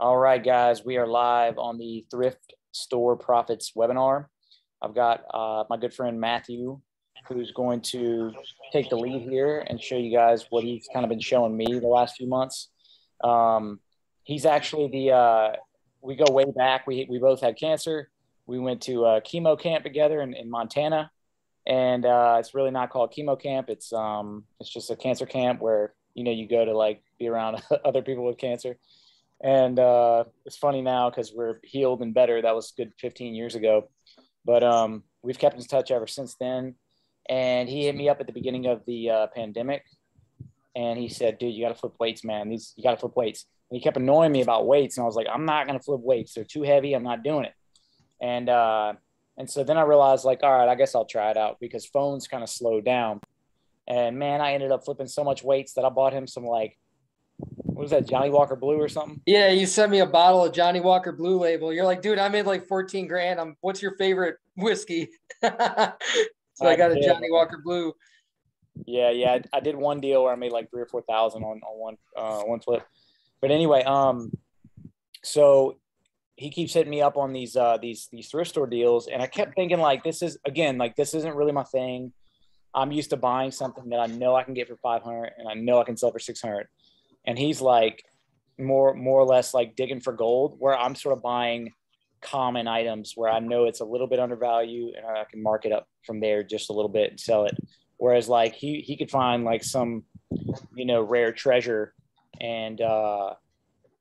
All right, guys, we are live on the Thrift Store Profits webinar. I've got uh, my good friend Matthew, who's going to take the lead here and show you guys what he's kind of been showing me the last few months. Um, he's actually the, uh, we go way back. We, we both had cancer. We went to a chemo camp together in, in Montana. And uh, it's really not called chemo camp. It's um, it's just a cancer camp where you know you go to like be around other people with cancer and uh, it's funny now because we're healed and better. That was good 15 years ago, but um, we've kept in touch ever since then. And he hit me up at the beginning of the uh, pandemic, and he said, "Dude, you got to flip weights, man. These you got to flip weights." And he kept annoying me about weights, and I was like, "I'm not gonna flip weights. They're too heavy. I'm not doing it." And uh, and so then I realized, like, all right, I guess I'll try it out because phones kind of slowed down. And man, I ended up flipping so much weights that I bought him some like what was that Johnnie Walker Blue or something? Yeah, you sent me a bottle of Johnnie Walker Blue Label. You're like, dude, I made like 14 grand. I'm. What's your favorite whiskey? so I, I got a Johnnie Walker Blue. Yeah, yeah, I, I, did one deal where I made like three or four thousand on on one uh, one flip. But anyway, um, so he keeps hitting me up on these uh these these thrift store deals, and I kept thinking like this is again like this isn't really my thing. I'm used to buying something that I know I can get for 500 and I know I can sell for 600 and he's like more more or less like digging for gold where i'm sort of buying common items where i know it's a little bit undervalued and i can mark it up from there just a little bit and sell it. Whereas like he he could find like some you know rare treasure and uh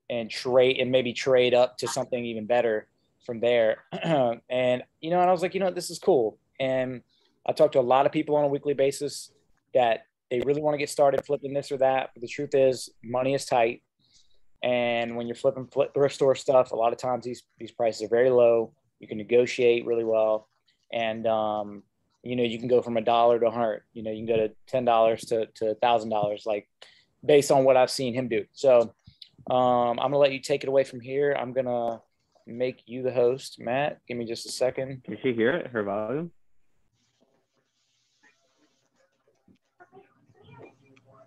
and trade and maybe trade up to something even better from there. And you know and i was like you know this is cool. And i talked to a lot of people on a weekly basis that they really want to get started flipping this or that. But the truth is, money is tight. And when you're flipping flip, thrift store stuff, a lot of times these these prices are very low. You can negotiate really well, and um, you know you can go from a dollar to a hundred. You know you can go to ten dollars to to thousand dollars, like based on what I've seen him do. So um, I'm gonna let you take it away from here. I'm gonna make you the host, Matt. Give me just a second. Can she hear it? Her volume?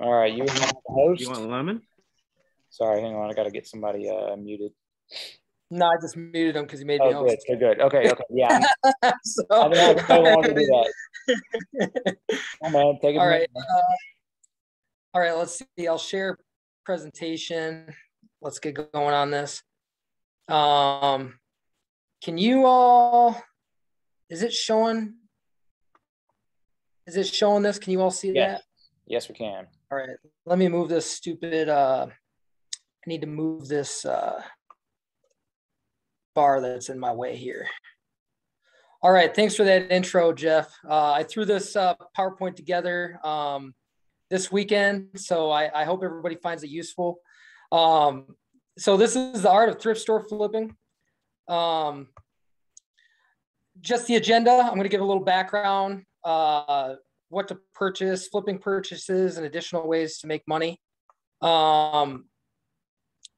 All right, you the host. You want lemon? Sorry, hang on. I got to get somebody uh, muted. No, I just muted him because he made me oh, host. Good, good, Okay, okay, yeah. so, I didn't have so long to do that. Come on, take it. All right. Uh, all right, let's see. I'll share presentation. Let's get going on this. Um, can you all? Is it showing? Is it showing this? Can you all see yes. that? Yes, we can. All right, let me move this stupid, uh, I need to move this uh, bar that's in my way here. All right, thanks for that intro, Jeff. Uh, I threw this uh, PowerPoint together um, this weekend, so I, I, hope everybody finds it useful. Um, so this is the art of thrift store flipping. Um, just the agenda, I'm gonna give a little background, uh, what to purchase, flipping purchases, and additional ways to make money. Um,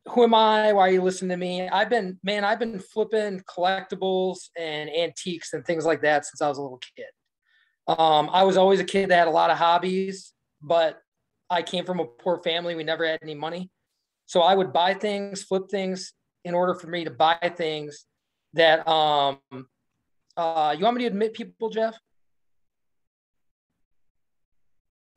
who am I? Why are you listening to me? I've been, man, I've been flipping collectibles and antiques and things like that since I was a little kid. Um, I was always a kid that had a lot of hobbies, but I came from a poor family. We never had any money. So I would buy things, flip things in order for me to buy things that, um, uh, you want me to admit people, Jeff?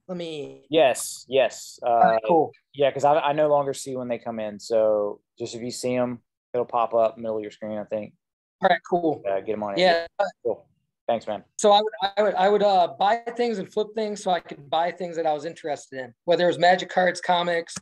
Let me. Yes, yes. Uh, right, cool. Yeah, because I, I no longer see when they come in. So just if you see them, it'll pop up middle of your screen, I think. All right, cool. Uh, get them on. Yeah. Cool. Thanks, man. So I would, I would, I would uh, buy things and flip things so I could buy things that I was interested in, whether it was magic cards, comics,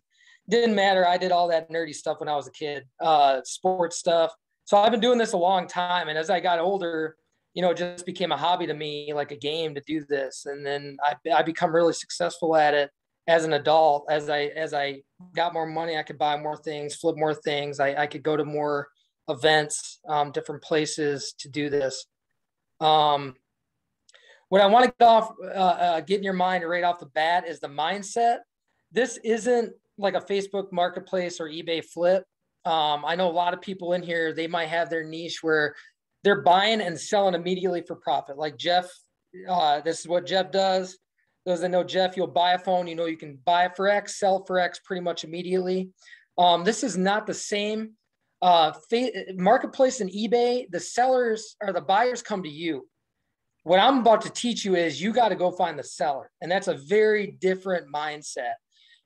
didn't matter. I did all that nerdy stuff when I was a kid, uh, sports stuff. So I've been doing this a long time, and as I got older, you know, it just became a hobby to me, like a game to do this. And then I, I become really successful at it as an adult. As I, as I got more money, I could buy more things, flip more things. I, I could go to more events, um, different places to do this. Um, what I want to get off, uh, uh, get in your mind right off the bat is the mindset. This isn't like a Facebook marketplace or eBay flip. Um, I know a lot of people in here, they might have their niche where they're buying and selling immediately for profit. Like Jeff, uh, this is what Jeff does. Those that know Jeff, you'll buy a phone, you know you can buy it for X, sell for X pretty much immediately. Um, this is not the same. Uh, marketplace and eBay, the sellers or the buyers come to you. What I'm about to teach you is you got to go find the seller, and that's a very different mindset.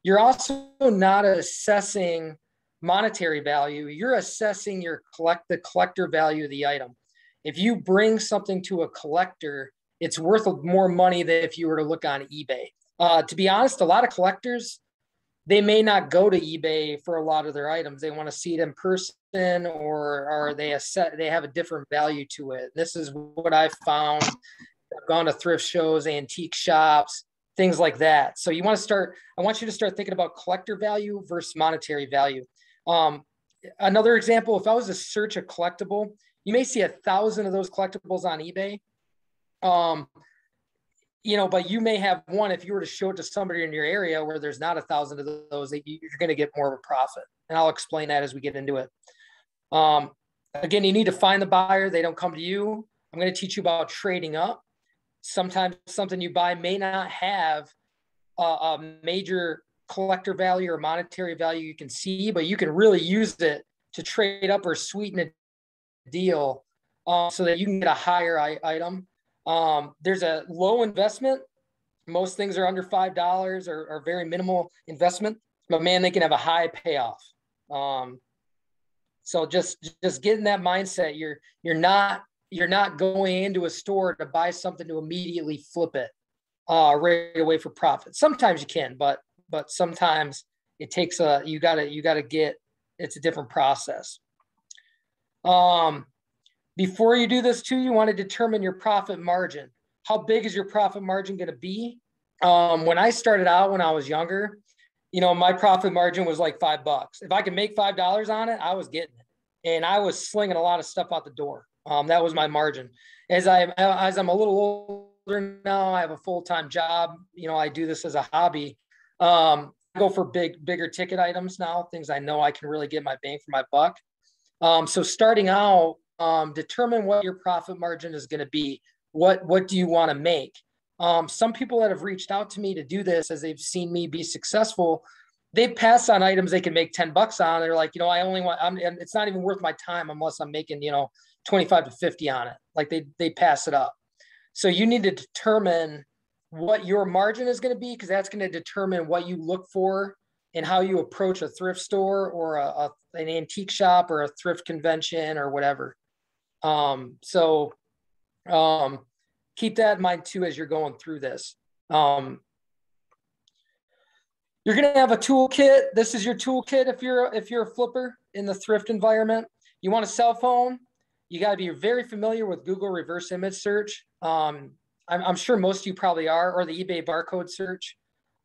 You're also not assessing monetary value. You're assessing your collect the collector value of the item. If you bring something to a collector, it's worth more money than if you were to look on eBay. Uh, to be honest, a lot of collectors they may not go to eBay for a lot of their items. They want to see it in person, or or they a set they have a different value to it. This is what I found. I've gone to thrift shows, antique shops, things like that. So you want to start. I want you to start thinking about collector value versus monetary value. Um, another example: if I was to search a collectible, you may see a thousand of those collectibles on eBay. Um, you know, but you may have one if you were to show it to somebody in your area where there's not a thousand of those, you're going to get more of a profit. And I'll explain that as we get into it. Um, again, you need to find the buyer. They don't come to you. I'm going to teach you about trading up. Sometimes something you buy may not have a, a major collector value or monetary value you can see, but you can really use it to trade up or sweeten a deal uh, so that you can get a higher I- item um, there's a low investment. Most things are under five dollars or, or, very minimal investment, but man, they can have a high payoff. Um, so just just getting that mindset. You're you're not you're not going into a store to buy something to immediately flip it uh, right away for profit. Sometimes you can, but but sometimes it takes a you gotta you gotta get it's a different process. Um, before you do this too, you want to determine your profit margin. How big is your profit margin going to be? Um, when I started out when I was younger, you know, my profit margin was like five bucks. If I could make five dollars on it, I was getting it, and I was slinging a lot of stuff out the door. Um, that was my margin. As I as I'm a little older now, I have a full time job. You know, I do this as a hobby. Um, I go for big bigger ticket items now, things I know I can really get my bang for my buck. Um, so starting out, um, determine what your profit margin is going to be. What what do you want to make? Um, some people that have reached out to me to do this as they've seen me be successful, they pass on items they can make 10 bucks on. They're like, you know, I only want, I'm, it's not even worth my time unless I'm making, you know, 25 to 50 on it. Like they, they pass it up. So you need to determine what your margin is going to be because that's going to determine what you look for and how you approach a thrift store or a, a, an antique shop or a thrift convention or whatever. Um, so um, keep that in mind too as you're going through this. Um, you're going to have a toolkit. This is your toolkit if you're if you're a flipper in the thrift environment. You want a cell phone. You got to be very familiar with Google reverse image search. Um, I'm, I'm, sure most of you probably are, or the eBay barcode search.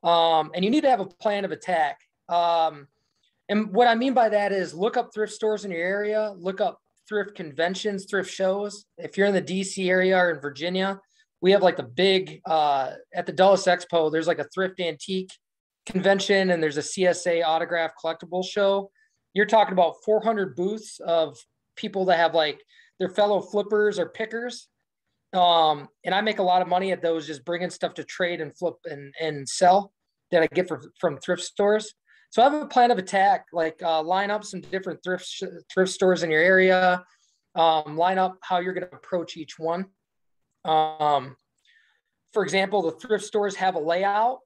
Um, and you need to have a plan of attack. Um, and what I mean by that is look up thrift stores in your area, look up thrift conventions, thrift shows. If you're in the DC area or in Virginia, we have like the big uh, at the Dulles Expo. There's like a thrift antique convention, and there's a CSA autograph collectible show. You're talking about 400 booths of people that have like their fellow flippers or pickers. Um, and I make a lot of money at those, just bringing stuff to trade and flip and, and sell that I get from, from thrift stores. So I have a plan of attack, like uh, line up some different thrift thrift stores in your area, um, line up how you're going to approach each one. Um, for example, the thrift stores have a layout.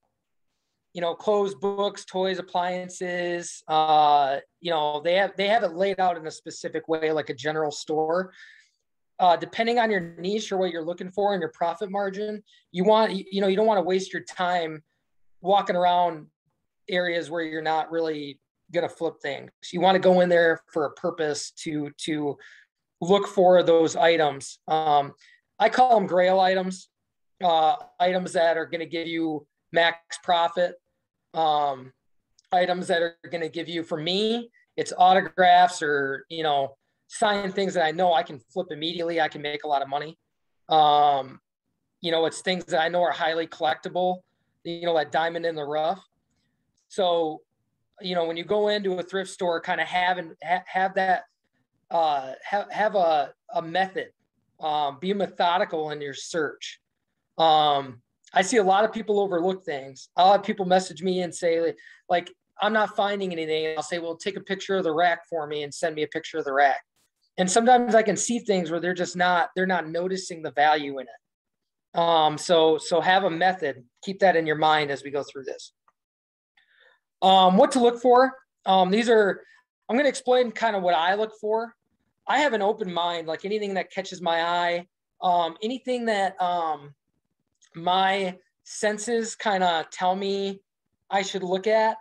You know, clothes, books, toys, appliances. Uh, you know, they have they have it laid out in a specific way, like a general store. Uh, depending on your niche or what you're looking for and your profit margin, you want you know you don't want to waste your time walking around areas where you're not really going to flip things. You want to go in there for a purpose to to look for those items. Um, I call them grail items, uh, items that are going to give you max profit, um, items that are going to give you, for me, it's autographs or, you know, sign things that I know I can flip immediately. I can make a lot of money. Um, you know, it's things that I know are highly collectible, you know, that diamond in the rough. So, you know, when you go into a thrift store, kind of have and ha- have that, uh, have, have a, a method, um, be methodical in your search. Um, I see a lot of people overlook things. A lot of people message me and say, like, I'm not finding anything. I'll say, well, take a picture of the rack for me and send me a picture of the rack. And sometimes I can see things where they're just not, they're not noticing the value in it. Um, so, so have a method, keep that in your mind as we go through this. Um, what to look for. Um, these are, I'm going to explain kind of what I look for. I have an open mind, like anything that catches my eye, um, anything that um, my senses kind of tell me I should look at,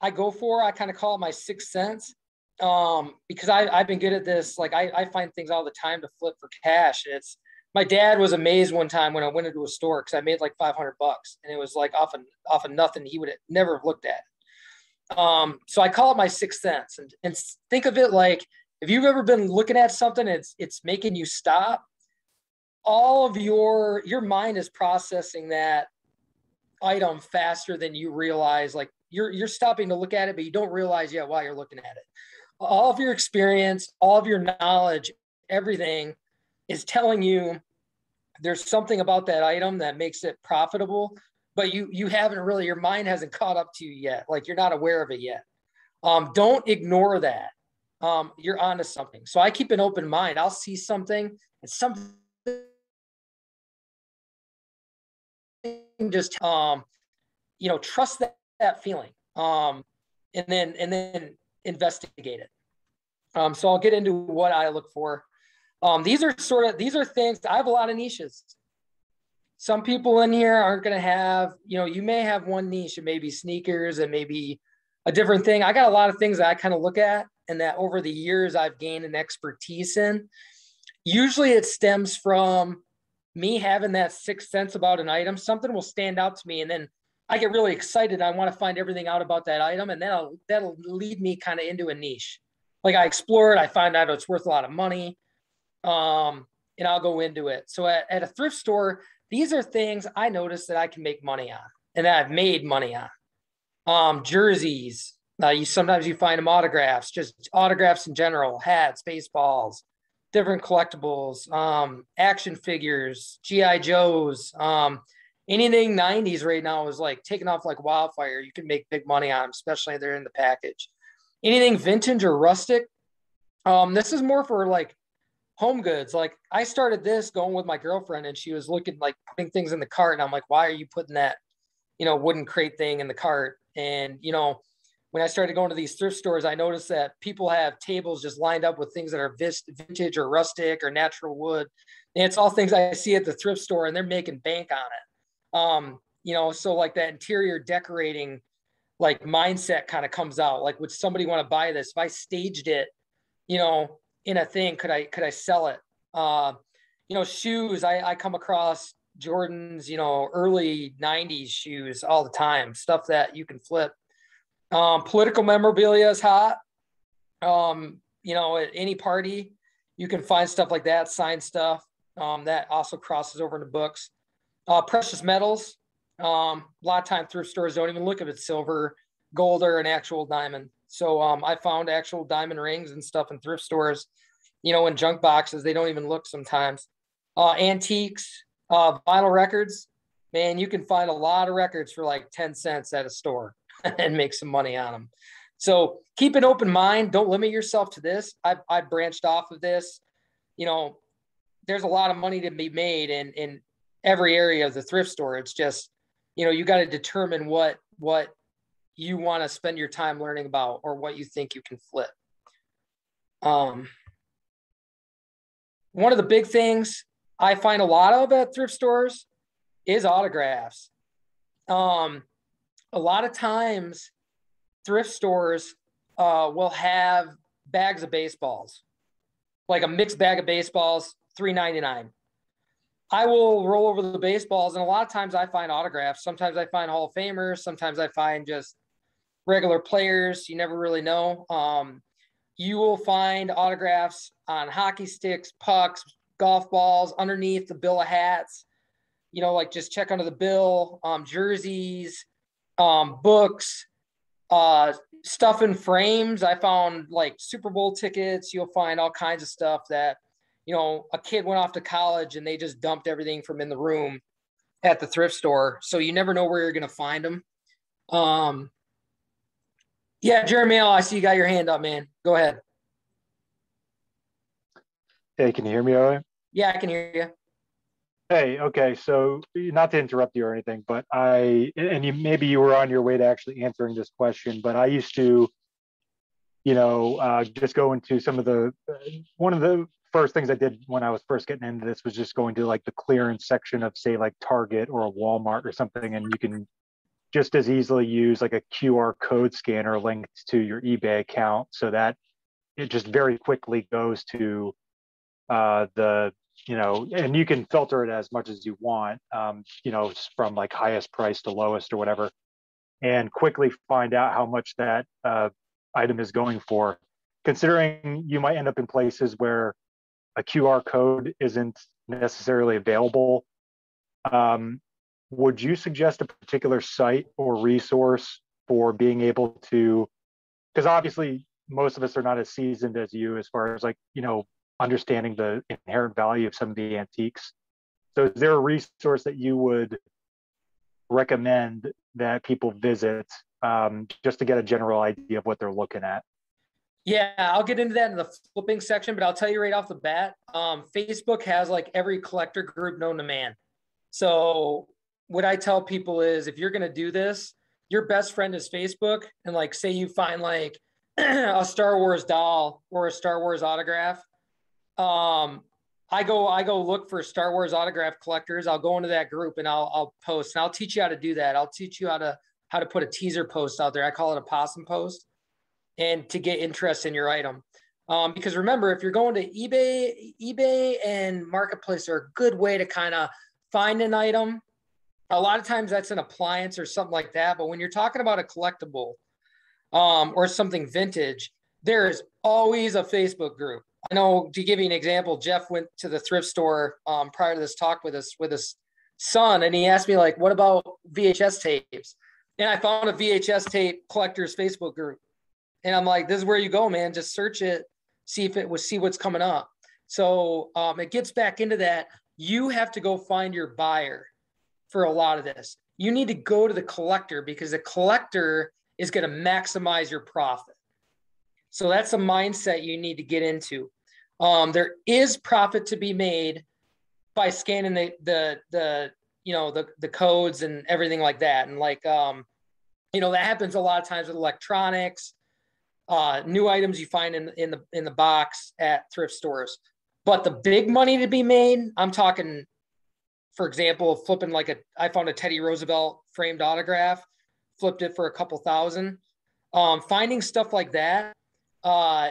I go for. I kind of call it my sixth sense um, because I, I've been good at this. Like I, I find things all the time to flip for cash. It's my dad was amazed one time when I went into a store because I made like 500 bucks and it was like off of, nothing he would have never have looked at. Um, so I call it my sixth sense and, and think of it like if you've ever been looking at something, it's it's making you stop. All of your your mind is processing that item faster than you realize. Like you're you're stopping to look at it, but you don't realize yet why you're looking at it. All of your experience, all of your knowledge, everything is telling you there's something about that item that makes it profitable, but you you haven't really your mind hasn't caught up to you yet. Like you're not aware of it yet. Um, don't ignore that um, you're onto something. So I keep an open mind. I'll see something and something just um, you know, trust that, that feeling. Um, and then and then investigate it. Um, so I'll get into what I look for. Um, these are sort of these are things I have a lot of niches. Some people in here aren't going to have, you know, you may have one niche. It may be sneakers, it may be a different thing. I got a lot of things that I kind of look at and that over the years I've gained an expertise in. Usually it stems from me having that sixth sense about an item. Something will stand out to me and then I get really excited. I want to find everything out about that item and that'll that'll lead me kind of into a niche. Like I explore it, I find out it's worth a lot of money. Um, and I'll go into it. So at, at a thrift store, these are things I notice that I can make money on and that I've made money on. Um, jerseys, uh, you sometimes you find them autographs, just autographs in general, hats, baseballs, different collectibles, um, action figures, GI Joes, um, anything 90s right now is like taking off like wildfire. You can make big money on them, especially they're in the package. Anything vintage or rustic. Um, this is more for like home goods. Like I started this going with my girlfriend, and she was looking like putting things in the cart, and I'm like, why are you putting that, you know, wooden crate thing in the cart? And you know, when I started going to these thrift stores, I noticed that people have tables just lined up with things that are vintage or rustic or natural wood. And it's all things I see at the thrift store and they're making bank on it. Um, you know, so like that interior decorating like mindset kind of comes out. Like, would somebody want to buy this? If I staged it, you know, in a thing, could I could I sell it? Uh, you know, shoes, I, I come across Jordan's, you know, early 90s shoes all the time, stuff that you can flip um, political memorabilia is hot. Um, you know, at any party, you can find stuff like that, signed stuff. Um, that also crosses over into books. Uh, precious metals. Um, a lot of time thrift stores don't even look if it's silver, gold, or an actual diamond. So um, I found actual diamond rings and stuff in thrift stores, you know, in junk boxes. They don't even look sometimes. Uh, antiques, uh, vinyl records. Man, you can find a lot of records for like 10 cents at a store. and make some money on them. So keep an open mind. Don't limit yourself to this. I've, I've branched off of this. You know, there's a lot of money to be made in, in every area of the thrift store. It's just, you know, you got to determine what, what you want to spend your time learning about or what you think you can flip. Um, one of the big things I find a lot of at thrift stores is autographs. Um, a lot of times thrift stores uh, will have bags of baseballs, like a mixed bag of baseballs, three ninety nine. I will roll over the baseballs, and a lot of times I find autographs. Sometimes I find Hall of Famers. Sometimes I find just regular players. You never really know. Um, you will find autographs on hockey sticks, pucks, golf balls, underneath the bill of hats. You know, like just check under the bill, um, jerseys, um, books, uh, stuff in frames. I found like Super Bowl tickets. You'll find all kinds of stuff that, you know, a kid went off to college and they just dumped everything from in the room at the thrift store. So you never know where you're going to find them. Um, Yeah, Jeremy, I see you got your hand up, man. Go ahead. Hey, can you hear me all right? Yeah, I can hear you. Hey, okay. So not to interrupt you or anything, but I and you maybe you were on your way to actually answering this question, but I used to, you know, uh, just go into some of the one of the first things I did when I was first getting into this was just going to like the clearance section of say like Target or a Walmart or something, and you can just as easily use like a QR code scanner linked to your eBay account so that it just very quickly goes to uh, the you know, and you can filter it as much as you want, um, you know, from like highest price to lowest or whatever, and quickly find out how much that uh, item is going for. Considering you might end up in places where a QR code isn't necessarily available, um, would you suggest a particular site or resource for being able to? Because obviously, most of us are not as seasoned as you as far as like, you know, understanding the inherent value of some of the antiques. So, is there a resource that you would recommend that people visit um, just to get a general idea of what they're looking at? Yeah, I'll get into that in the flipping section, but I'll tell you right off the bat, um, Facebook has like every collector group known to man. So what I tell people is if you're going to do this, your best friend is Facebook. And like, say you find like a Star Wars doll or a Star Wars autograph, um, I go I go look for Star Wars autograph collectors. I'll go into that group and I'll I'll post and I'll teach you how to do that. I'll teach you how to how to put a teaser post out there. I call it a possum post, and to get interest in your item. Um, because remember, if you're going to eBay, eBay and Marketplace are a good way to kind of find an item. A lot of times that's an appliance or something like that. But when you're talking about a collectible um, or something vintage, there is always a Facebook group. I know to give you an example, Jeff went to the thrift store um, prior to this talk with us with his son, and he asked me like, "What about VHS tapes?" And I found a VHS tape collectors Facebook group, and I'm like, "This is where you go, man. Just search it, see if it was see what's coming up." So um, it gets back into that. You have to go find your buyer for a lot of this. You need to go to the collector because the collector is going to maximize your profit. So that's a mindset you need to get into. Um, there is profit to be made by scanning the the the you know the the codes and everything like that. And like um, you know that happens a lot of times with electronics, uh, new items you find in in the in the box at thrift stores. But the big money to be made, I'm talking, for example, flipping like a I found a Teddy Roosevelt framed autograph, flipped it for a couple thousand. Um, finding stuff like that uh,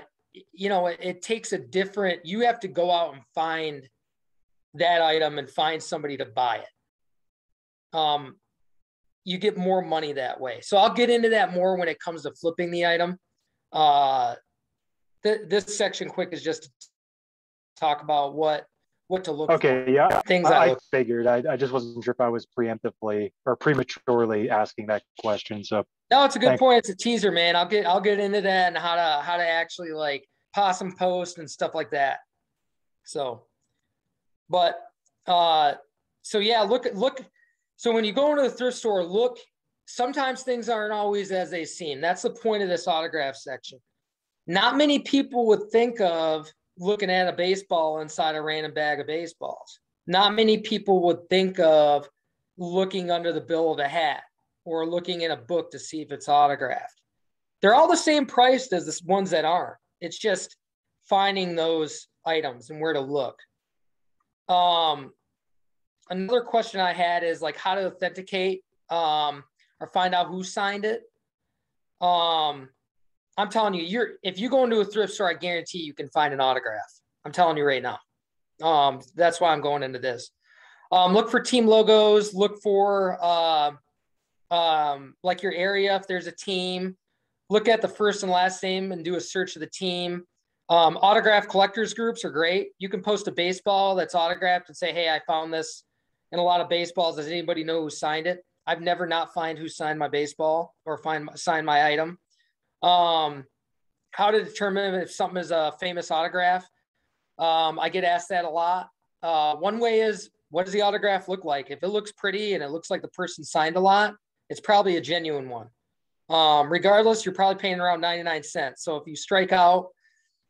you know, it, it takes a different, you have to go out and find that item and find somebody to buy it. Um, you get more money that way. So I'll get into that more when it comes to flipping the item. Uh, th- this section quick is just to talk about what what to look okay for. yeah. things i, I figured. I, I just wasn't sure if i was preemptively or prematurely asking that question so no it's a good thanks. point. It's a teaser man. I'll get i'll get into that and how to how to actually like possum post and stuff like that. So but uh so yeah look at look so when you go into the thrift store look sometimes things aren't always as they seem. That's the point of this autograph section. Not many people would think of looking at a baseball inside a random bag of baseballs. Not many people would think of looking under the bill of a hat or looking in a book to see if it's autographed. They're all the same price as the ones that aren't. It's just finding those items and where to look. Um, another question I had is like how to authenticate um, or find out who signed it. Um, I'm telling you, you're if you go into a thrift store, I guarantee you can find an autograph. I'm telling you right now. Um, that's why I'm going into this. Um, look for team logos. Look for uh, um, like your area if there's a team. Look at the first and last name and do a search of the team. Um, autograph collectors groups are great. You can post a baseball that's autographed and say, "Hey, I found this in a lot of baseballs. Does anybody know who signed it?" I've never not find who signed my baseball or find sign my item. Um, how to determine if something is a famous autograph? Um, I get asked that a lot. Uh, one way is what does the autograph look like? If it looks pretty and it looks like the person signed a lot, it's probably a genuine one. Um, regardless, you're probably paying around 99 cents. So if you strike out,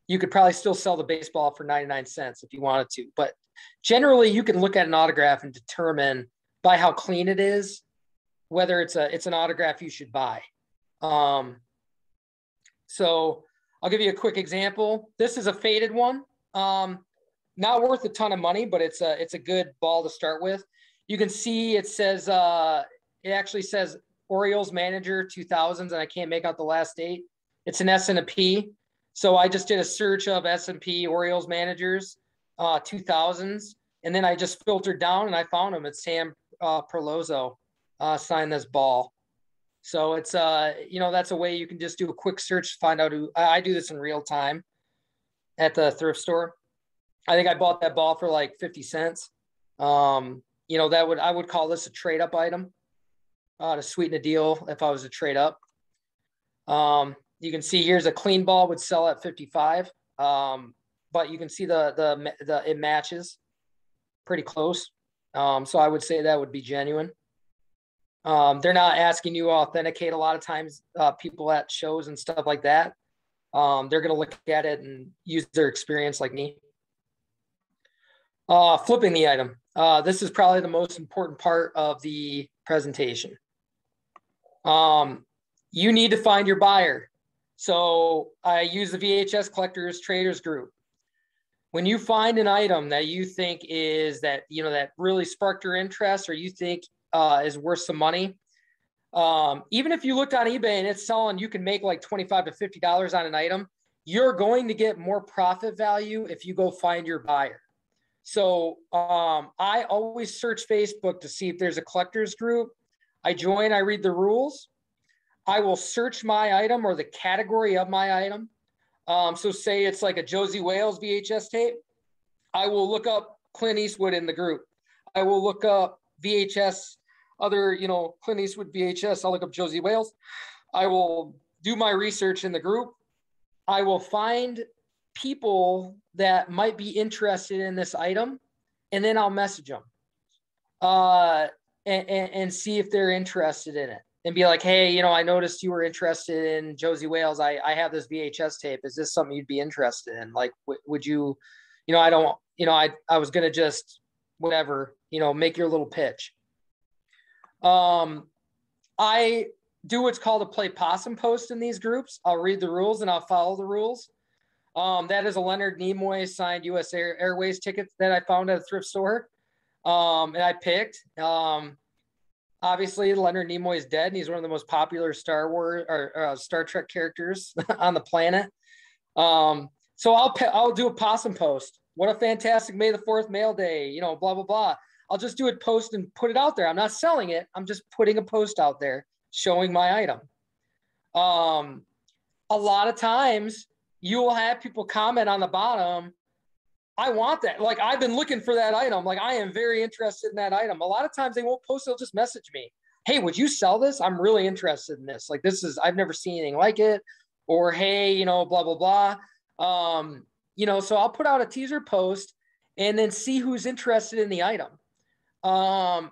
you could probably still sell the baseball for 99 cents if you wanted to. But generally, you can look at an autograph and determine by how clean it is whether it's a it's an autograph you should buy. Um, so I'll give you a quick example. This is a faded one. Um, not worth a ton of money, but it's a it's a good ball to start with. You can see it says uh, it actually says Orioles manager 2000s, and I can't make out the last date. It's an S and a P. So I just did a search of S and P Orioles managers uh, 2000s, and then I just filtered down and I found him. It's Sam uh, Perlozzo uh, signed this ball. So it's uh you know that's a way you can just do a quick search to find out who I do this in real time at the thrift store. I think I bought that ball for like 50 cents. Um, you know, that would I would call this a trade up item uh, to sweeten a deal if I was to trade up. Um, you can see here's a clean ball would sell at 55. Um, but you can see the the the it matches pretty close. Um, so I would say that would be genuine. Um, they're not asking you to authenticate a lot of times uh, people at shows and stuff like that. Um, they're going to look at it and use their experience like me. Uh, flipping the item. Uh, this is probably the most important part of the presentation. Um, you need to find your buyer. So I use the VHS Collectors Traders Group. When you find an item that you think is that, you know, that really sparked your interest or you think uh, is worth some money. Um, even if you looked on eBay and it's selling, you can make like 25 to $50 on an item. You're going to get more profit value if you go find your buyer. So um, I always search Facebook to see if there's a collectors group. I join, I read the rules. I will search my item or the category of my item. Um, so say it's like a Josey Wales VHS tape. I will look up Clint Eastwood in the group. I will look up VHS, other, you know, Clint Eastwood VHS. I'll look up Josey Wales. I will do my research in the group. I will find people that might be interested in this item, and then I'll message them uh, and, and, and see if they're interested in it and be like, hey, you know, I noticed you were interested in Josey Wales. I, I have this VHS tape. Is this something you'd be interested in? Like, w- would you, you know, I don't, you know, I, I was going to just whatever, you know, make your little pitch. Um, I do what's called a play possum post in these groups. I'll read the rules and I'll follow the rules. Um, that is a Leonard Nimoy signed U.S. Air, Airways ticket that I found at a thrift store, um, and I picked. Um, obviously, Leonard Nimoy is dead, and he's one of the most popular Star Wars or uh, Star Trek characters on the planet. Um, so I'll I'll do a possum post. What a fantastic May the Fourth mail day, you know, blah blah blah. I'll just do a post and put it out there. I'm not selling it. I'm just putting a post out there showing my item. Um, a lot of times you will have people comment on the bottom. I want that. Like I've been looking for that item. Like I am very interested in that item. A lot of times they won't post. They'll just message me. Hey, would you sell this? I'm really interested in this. Like this is I've never seen anything like it. Or hey, you know, blah blah blah. Um, you know, so I'll put out a teaser post and then see who's interested in the item. Um,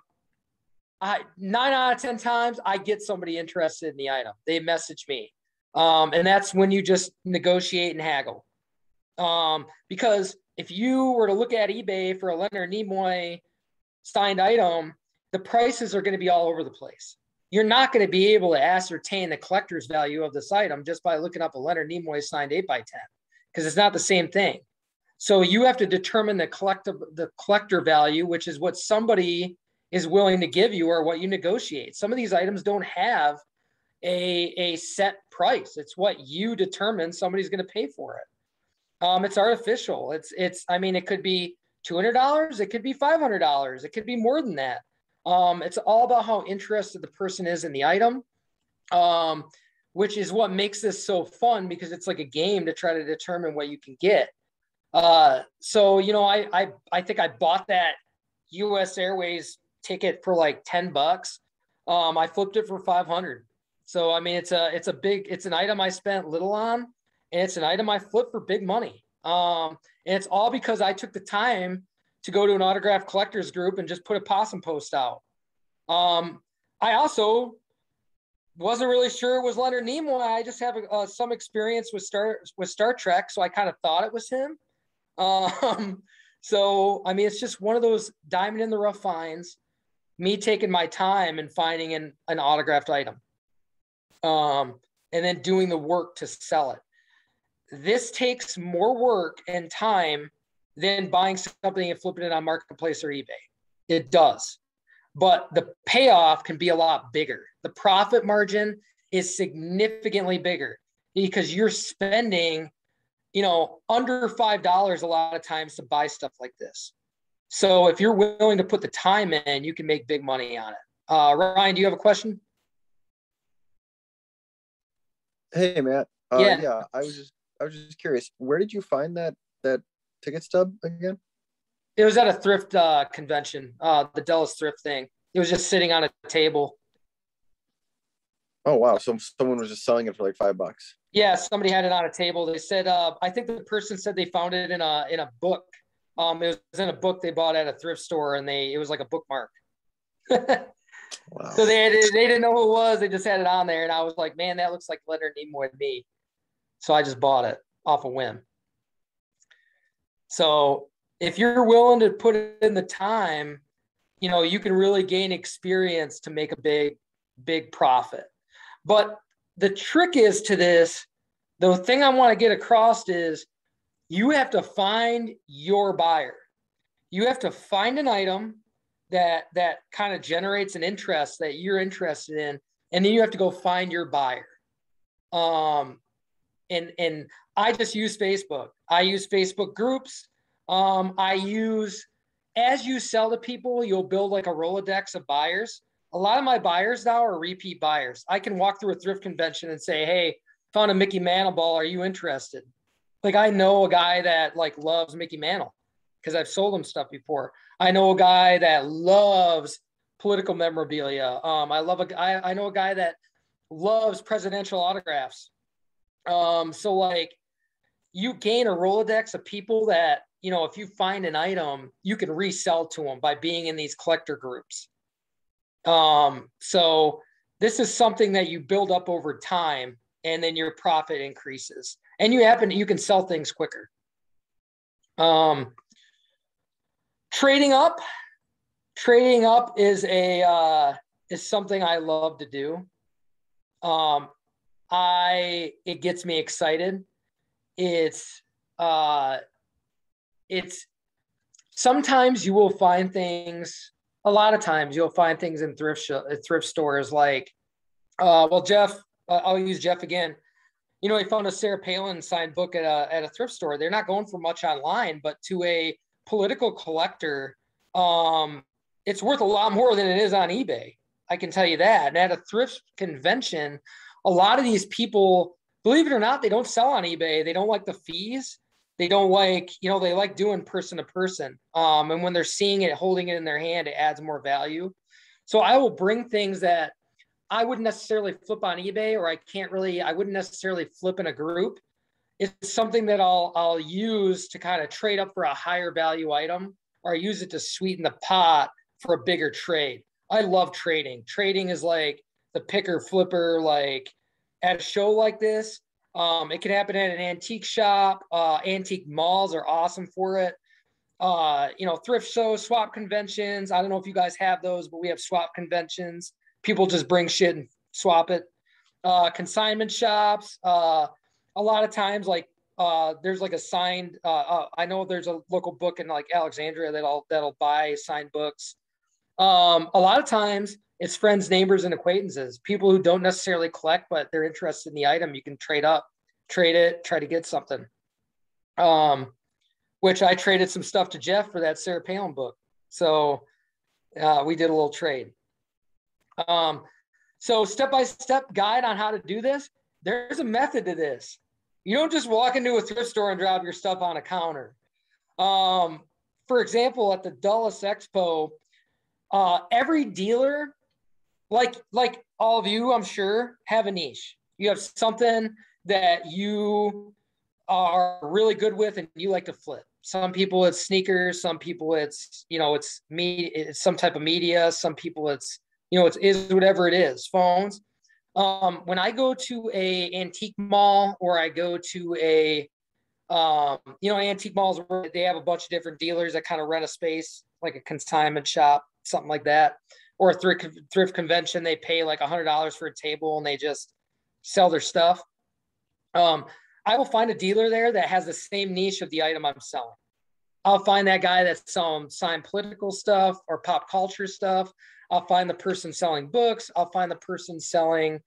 I nine out of ten times I get somebody interested in the item. They message me. Um, and that's when you just negotiate and haggle. Um, because if you were to look at eBay for a Leonard Nimoy signed item, the prices are going to be all over the place. You're not going to be able to ascertain the collector's value of this item just by looking up a Leonard Nimoy signed 8 by 10 because it's not the same thing. So you have to determine the collective the collector value, which is what somebody is willing to give you or what you negotiate. Some of these items don't have a, a set price. It's what you determine somebody's going to pay for it. Um, it's artificial. It's it's. I mean, it could be two hundred dollars. It could be five hundred dollars. It could be more than that. Um, it's all about how interested the person is in the item, um, which is what makes this so fun because it's like a game to try to determine what you can get. Uh, so you know, I I I think I bought that U.S. Airways ticket for like ten bucks. Um, I flipped it for five hundred. So I mean, it's a it's a big it's an item I spent little on, and it's an item I flipped for big money. Um, and it's all because I took the time to go to an autograph collectors group and just put a possum post out. Um, I also wasn't really sure it was Leonard Nimoy. I just have uh, some experience with Star with Star Trek, so I kind of thought it was him. Um, so I mean, it's just one of those diamond in the rough finds. Me taking my time and finding an, an autographed item, um, and then doing the work to sell it. This takes more work and time than buying something and flipping it on marketplace or eBay. It does but the payoff can be a lot bigger. The profit margin is significantly bigger because you're spending, you know, under $5 a lot of times to buy stuff like this. So if you're willing to put the time in, you can make big money on it. Uh, Ryan, do you have a question? Hey, Matt. Uh, yeah. yeah, I was just I was just curious. Where did you find that that ticket stub again? It was at a thrift uh, convention, uh, the Dulles thrift thing. It was just sitting on a table. Oh wow! So someone was just selling it for like five bucks. Yeah, somebody had it on a table. They said, uh, I think the person said they found it in a in a book. Um, it was in a book they bought at a thrift store, and they it was like a bookmark. wow. So they had, they didn't know who it was. They just had it on there, and I was like, man, that looks like Leonard Nimoy to me. So I just bought it off a whim. So if you're willing to put in the time, you know, you can really gain experience to make a big, big profit. But the trick is to this, the thing I want to get across is you have to find your buyer. You have to find an item that that kind of generates an interest that you're interested in, and then you have to go find your buyer. Um, and and I just use Facebook. I use Facebook groups. Um, I use as you sell to people, you'll build like a Rolodex of buyers. A lot of my buyers now are repeat buyers. I can walk through a thrift convention and say, Hey, found a Mickey Mantle ball. Are you interested? Like I know a guy that like loves Mickey Mantle because I've sold him stuff before. I know a guy that loves political memorabilia. Um, I love a guy, I know a guy that loves presidential autographs. Um, so like you gain a Rolodex of people that you know, if you find an item, you can resell to them by being in these collector groups. Um, so this is something that you build up over time and then your profit increases and you happen you can sell things quicker. Um, trading up, trading up is a uh, is something I love to do. Um, I it gets me excited. It's uh, it's sometimes you will find things a lot of times you'll find things in thrift sh- thrift stores like uh, well jeff uh, i'll use jeff again. You know he found a sarah palin signed book at a, at a thrift store. They're not going for much online but to a political collector um, it's worth a lot more than it is on ebay. I can tell you that. And at a thrift convention a lot of these people believe it or not they don't sell on ebay. They don't like the fees they don't like you know they like doing person to person. Um, and when they're seeing it holding it in their hand it adds more value. So i will bring things that i wouldn't necessarily flip on ebay or i can't really i wouldn't necessarily flip in a group. It's something that i'll i'll use to kind of trade up for a higher value item or I use it to sweeten the pot for a bigger trade. I love trading. Trading is like the picker flipper like at a show like this um, it can happen at an antique shop. Uh, antique malls are awesome for it. Uh, you know, thrift shows, swap conventions. I don't know if you guys have those, but we have swap conventions. People just bring shit and swap it. Uh, consignment shops. Uh, a lot of times, like uh, there's like a signed. Uh, uh, I know there's a local book in like Alexandria that'll that'll buy signed books. Um, a lot of times, it's friends, neighbors, and acquaintances, people who don't necessarily collect, but they're interested in the item. You can trade up, trade it, try to get something. Um, which I traded some stuff to Jeff for that Sarah Palin book. So uh, we did a little trade. Um, so step by step guide on how to do this. There's a method to this. You don't just walk into a thrift store and drop your stuff on a counter. Um, for example, at the Dulles Expo, uh, every dealer like like all of you, I'm sure, have a niche. You have something that you are really good with and you like to flip. Some people it's sneakers, some people it's you know it's me it's some type of media, some people it's you know it's is whatever it is, phones. Um, when I go to a antique mall or I go to a, um, you know, antique malls where they have a bunch of different dealers that kind of rent a space, like a consignment shop, something like that, or thrift thrift convention, they pay like a hundred dollars for a table and they just sell their stuff. Um, I will find a dealer there that has the same niche of the item I'm selling. I'll find that guy that's selling signed political stuff or pop culture stuff. I'll find the person selling books. I'll find the person selling,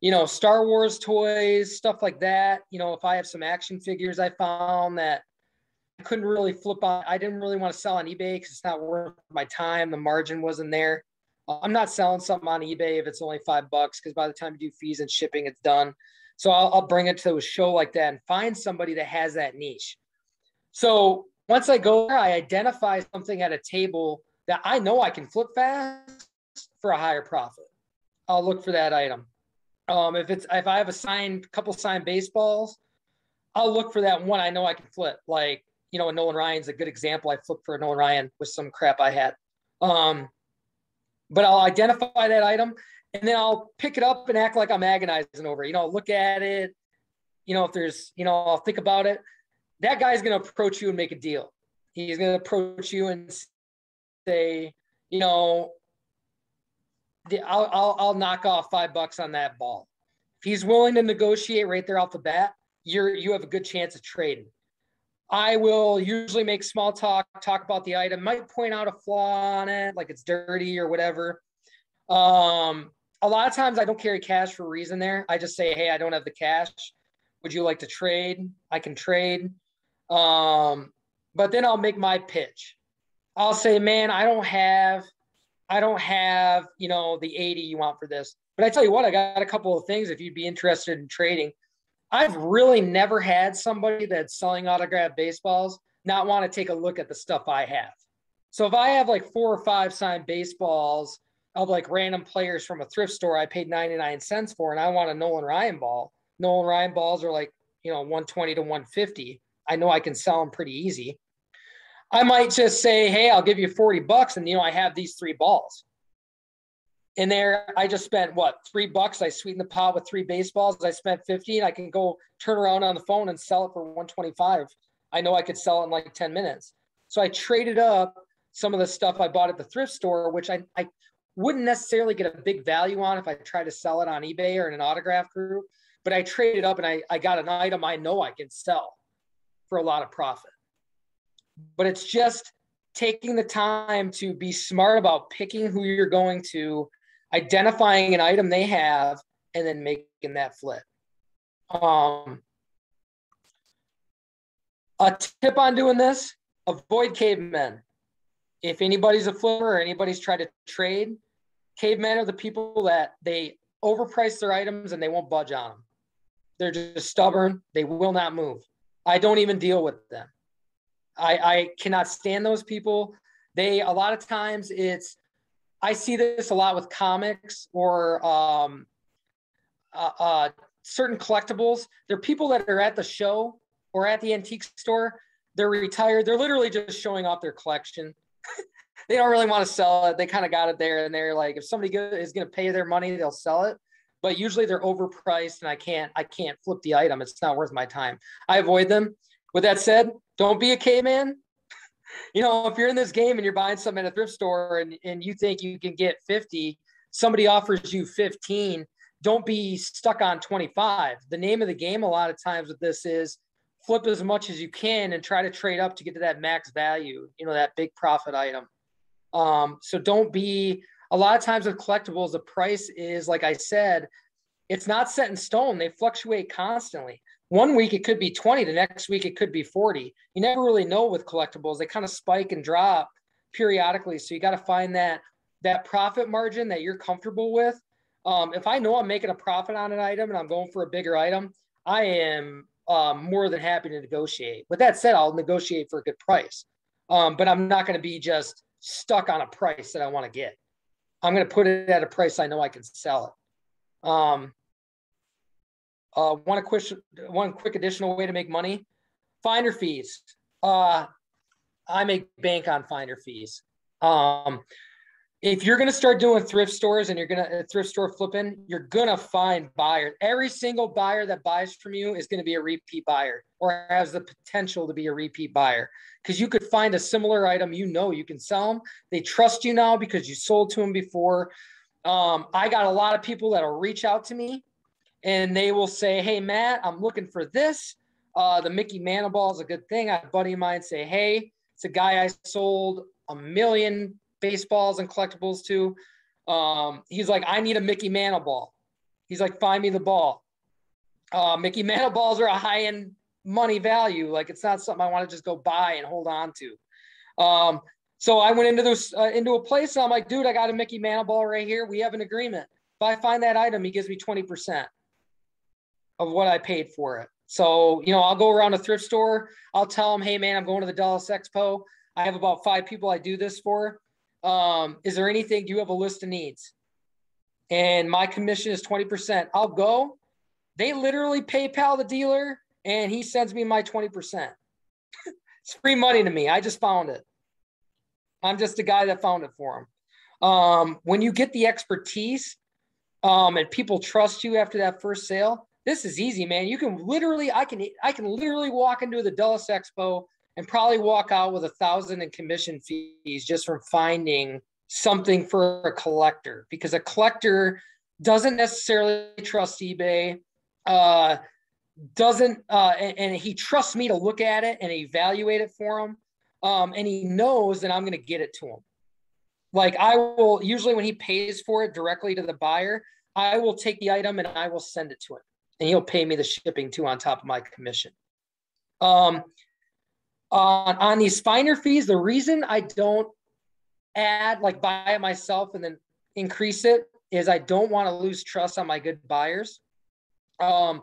you know, Star Wars toys, stuff like that. You know, if I have some action figures I found that I couldn't really flip on, I didn't really want to sell on eBay because it's not worth my time. The margin wasn't there. I'm not selling something on eBay if it's only five bucks because by the time you do fees and shipping, it's done. So I'll, I'll bring it to a show like that and find somebody that has that niche. So once I go there, I identify something at a table that I know I can flip fast for a higher profit. I'll look for that item. Um, if it's if I have a signed couple signed baseballs, I'll look for that one I know I can flip. Like you know, a Nolan Ryan's a good example. I flipped for a Nolan Ryan with some crap I had. Um, but I'll identify that item and then I'll pick it up and act like I'm agonizing over it. You know, look at it. You know, if there's, you know, I'll think about it. That guy's going to approach you and make a deal. He's going to approach you and say, you know, I'll, I'll, I'll knock off five bucks on that ball. If he's willing to negotiate right there off the bat, you're, you have a good chance of trading. I will usually make small talk, talk about the item, might point out a flaw on it, like it's dirty or whatever. Um, a lot of times I don't carry cash for a reason there. I just say, hey, I don't have the cash. Would you like to trade? I can trade. Um, but then I'll make my pitch. I'll say, man, I don't have, I don't have, you know, the 80 you want for this. But I tell you what, I got a couple of things if you'd be interested in trading. I've really never had somebody that's selling autographed baseballs not want to take a look at the stuff I have. So if I have like four or five signed baseballs of like random players from a thrift store I paid 99 cents for, and I want a Nolan Ryan ball. Nolan Ryan balls are like, you know, 120 to 150. I know I can sell them pretty easy. I might just say, hey, I'll give you 40 bucks. And, you know, I have these three balls. In there, I just spent what, three bucks? I sweetened the pot with three baseballs. I spent 50 and I can go turn around on the phone and sell it for 125. I know I could sell it in like 10 minutes. So I traded up some of the stuff I bought at the thrift store, which I, I wouldn't necessarily get a big value on if I tried to sell it on eBay or in an autograph group, but I traded up and I, I got an item I know I can sell for a lot of profit. But it's just taking the time to be smart about picking who you're going to, identifying an item they have, and then making that flip. Um, a tip on doing this avoid cavemen. If anybody's a flipper or anybody's tried to trade, cavemen are the people that they overprice their items and they won't budge on them. They're just stubborn. They will not move. I don't even deal with them. I, I cannot stand those people. They a lot of times it's I see this a lot with comics or um, uh, uh, certain collectibles. They're people that are at the show or at the antique store. They're retired. They're literally just showing off their collection. they don't really want to sell it. They kind of got it there, and they're like, if somebody is going to pay their money, they'll sell it. But usually they're overpriced, and I can't I can't flip the item. It's not worth my time. I avoid them. With that said, don't be a caveman. You know, if you're in this game and you're buying something at a thrift store and, and you think you can get 50, somebody offers you 15, don't be stuck on 25. The name of the game a lot of times with this is flip as much as you can and try to trade up to get to that max value, you know, that big profit item. Um, so don't be a lot of times with collectibles, the price is like I said, it's not set in stone. They fluctuate constantly. One week it could be 20, the next week it could be 40. You never really know with collectibles. They kind of spike and drop periodically. So you got to find that that profit margin that you're comfortable with. Um, if I know I'm making a profit on an item and I'm going for a bigger item, I am um, more than happy to negotiate. With that said, I'll negotiate for a good price. Um, but I'm not going to be just stuck on a price that I want to get. I'm going to put it at a price I know I can sell it. Um, uh, one quick one quick additional way to make money: finder fees. Uh, I make bank on finder fees. Um, if you're going to start doing thrift stores and you're going to uh, thrift store flipping, you're going to find buyers. Every single buyer that buys from you is going to be a repeat buyer or has the potential to be a repeat buyer because you could find a similar item you know you can sell them. They trust you now because you sold to them before. Um, I got a lot of people that'll reach out to me and they will say, Hey, Matt, I'm looking for this. Uh, the Mickey Mantle ball is a good thing. I had a buddy of mine say, Hey, it's a guy I sold a million baseballs and collectibles to. Um, he's like, I need a Mickey Mantle ball. He's like, find me the ball. Uh, Mickey Mantle balls are a high end money value. Like it's not something I want to just go buy and hold on to. Um, so I went into this uh, into a place. And I'm like, dude, I got a Mickey Mantle ball right here. We have an agreement. If I find that item, he gives me 20% of what I paid for it. So, you know, I'll go around a thrift store. I'll tell them, hey, man, I'm going to the Dallas Expo. I have about five people I do this for um, is there anything, do you have a list of needs? And my commission is 20%. I'll go. They literally PayPal the dealer and he sends me my 20%. it's free money to me. I just found it. I'm just a guy that found it for him. Um, when you get the expertise um, and people trust you after that first sale, this is easy, man. You can literally, I can, I can literally walk into the Dallas Expo and probably walk out with a thousand in commission fees just from finding something for a collector because a collector doesn't necessarily trust eBay, uh, doesn't, uh, and, and, he trusts me to look at it and evaluate it for him. Um, and he knows that I'm going to get it to him. Like I will usually when he pays for it directly to the buyer, I will take the item and I will send it to him, and he'll pay me the shipping too on top of my commission. Um, on on these finder fees, the reason I don't add like buy it myself and then increase it is I don't want to lose trust on my good buyers. Um,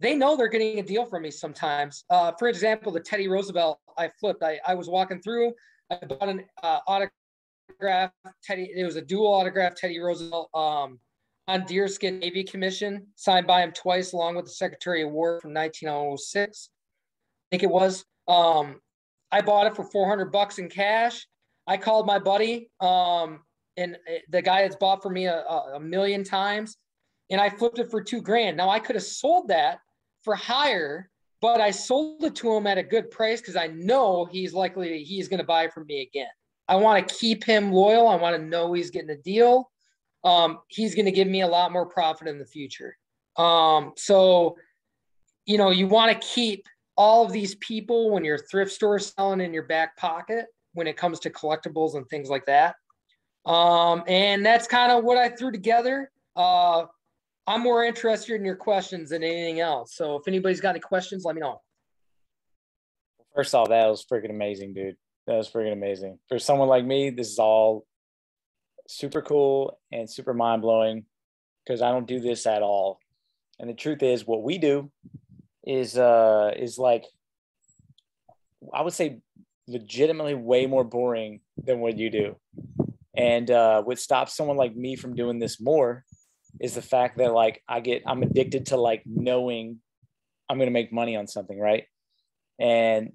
they know they're getting a deal from me sometimes. Uh, for example, the Teddy Roosevelt I flipped. I, I was walking through. I bought an uh, autograph Teddy. It was a dual autograph Teddy Roosevelt um, on deerskin Navy commission, signed by him twice, along with the Secretary of War from 1906. I think it was. Um, I bought it for 400 bucks in cash. I called my buddy, um, and uh, the guy that's bought for me a, a million times, and I flipped it for two grand. Now I could have sold that for higher, but I sold it to him at a good price because I know he's likely he's going to buy from me again. I want to keep him loyal. I want to know he's getting a deal. Um, he's going to give me a lot more profit in the future. Um, so, you know, you want to keep all of these people when you're thrift store selling in your back pocket when it comes to collectibles and things like that. Um, and that's kind of what I threw together. Uh, I'm more interested in your questions than anything else. So if anybody's got any questions, let me know. First off, that was freaking amazing, dude. That was freaking amazing. For someone like me, this is all super cool and super mind blowing because I don't do this at all. And the truth is, what we do is uh is like I would say legitimately way more boring than what you do. And uh, what stops someone like me from doing this more is the fact that like I get I'm addicted to like knowing I'm gonna make money on something, right? And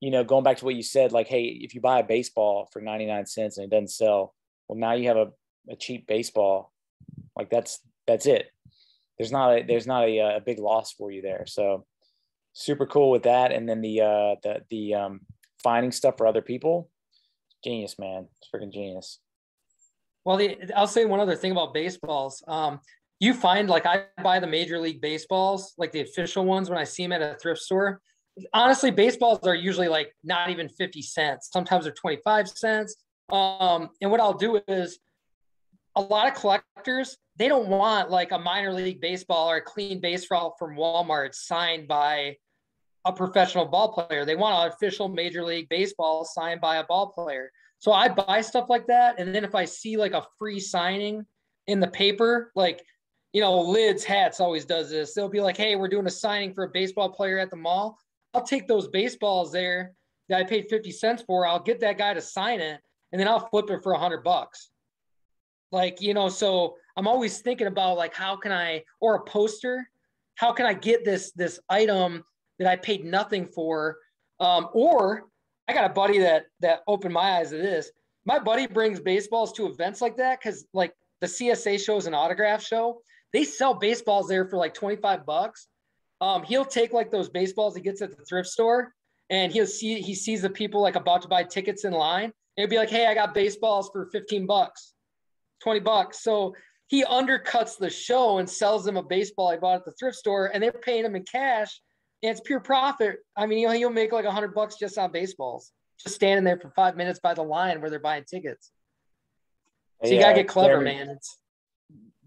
you know, going back to what you said, like, hey, if you buy a baseball for 99 cents and it doesn't sell, well, now you have a, a cheap baseball. Like that's that's it there's not a there's not a, a big loss for you there. So super cool with that. And then the uh, the the um, finding stuff for other people, genius, man. It's freaking genius. Well, the, I'll say one other thing about baseballs. Um, you find like I buy the major league baseballs, like the official ones, when I see them at a thrift store. Honestly, baseballs are usually like not even 50 cents. Sometimes they're 25 cents. Um, and what I'll do is a lot of collectors they don't want like a minor league baseball or a clean baseball from Walmart signed by a professional ball player. They want an official major league baseball signed by a ball player. So I buy stuff like that. And then if I see like a free signing in the paper, like, you know, Lids Hats always does this. They'll be like, hey, we're doing a signing for a baseball player at the mall. I'll take those baseballs there that I paid 50 cents for. I'll get that guy to sign it and then I'll flip it for a hundred bucks. Like, you know, so I'm always thinking about like how can I or a poster, how can I get this this item that I paid nothing for? Um, or I got a buddy that that opened my eyes to this. my buddy brings baseballs to events like that because like the CSA show is an autograph show. They sell baseballs there for like 25 bucks. Um, he'll take like those baseballs he gets at the thrift store and he'll see he sees the people like about to buy tickets in line. And he'll be like, Hey, I got baseballs for 15 bucks, 20 bucks. So he undercuts the show and sells them a baseball I bought at the thrift store and they're paying him in cash. And it's pure profit. I mean, he'll, he'll make like a hundred bucks just on baseballs, just standing there for five minutes by the line where they're buying tickets. So you gotta get clever, Jeremy, man. It's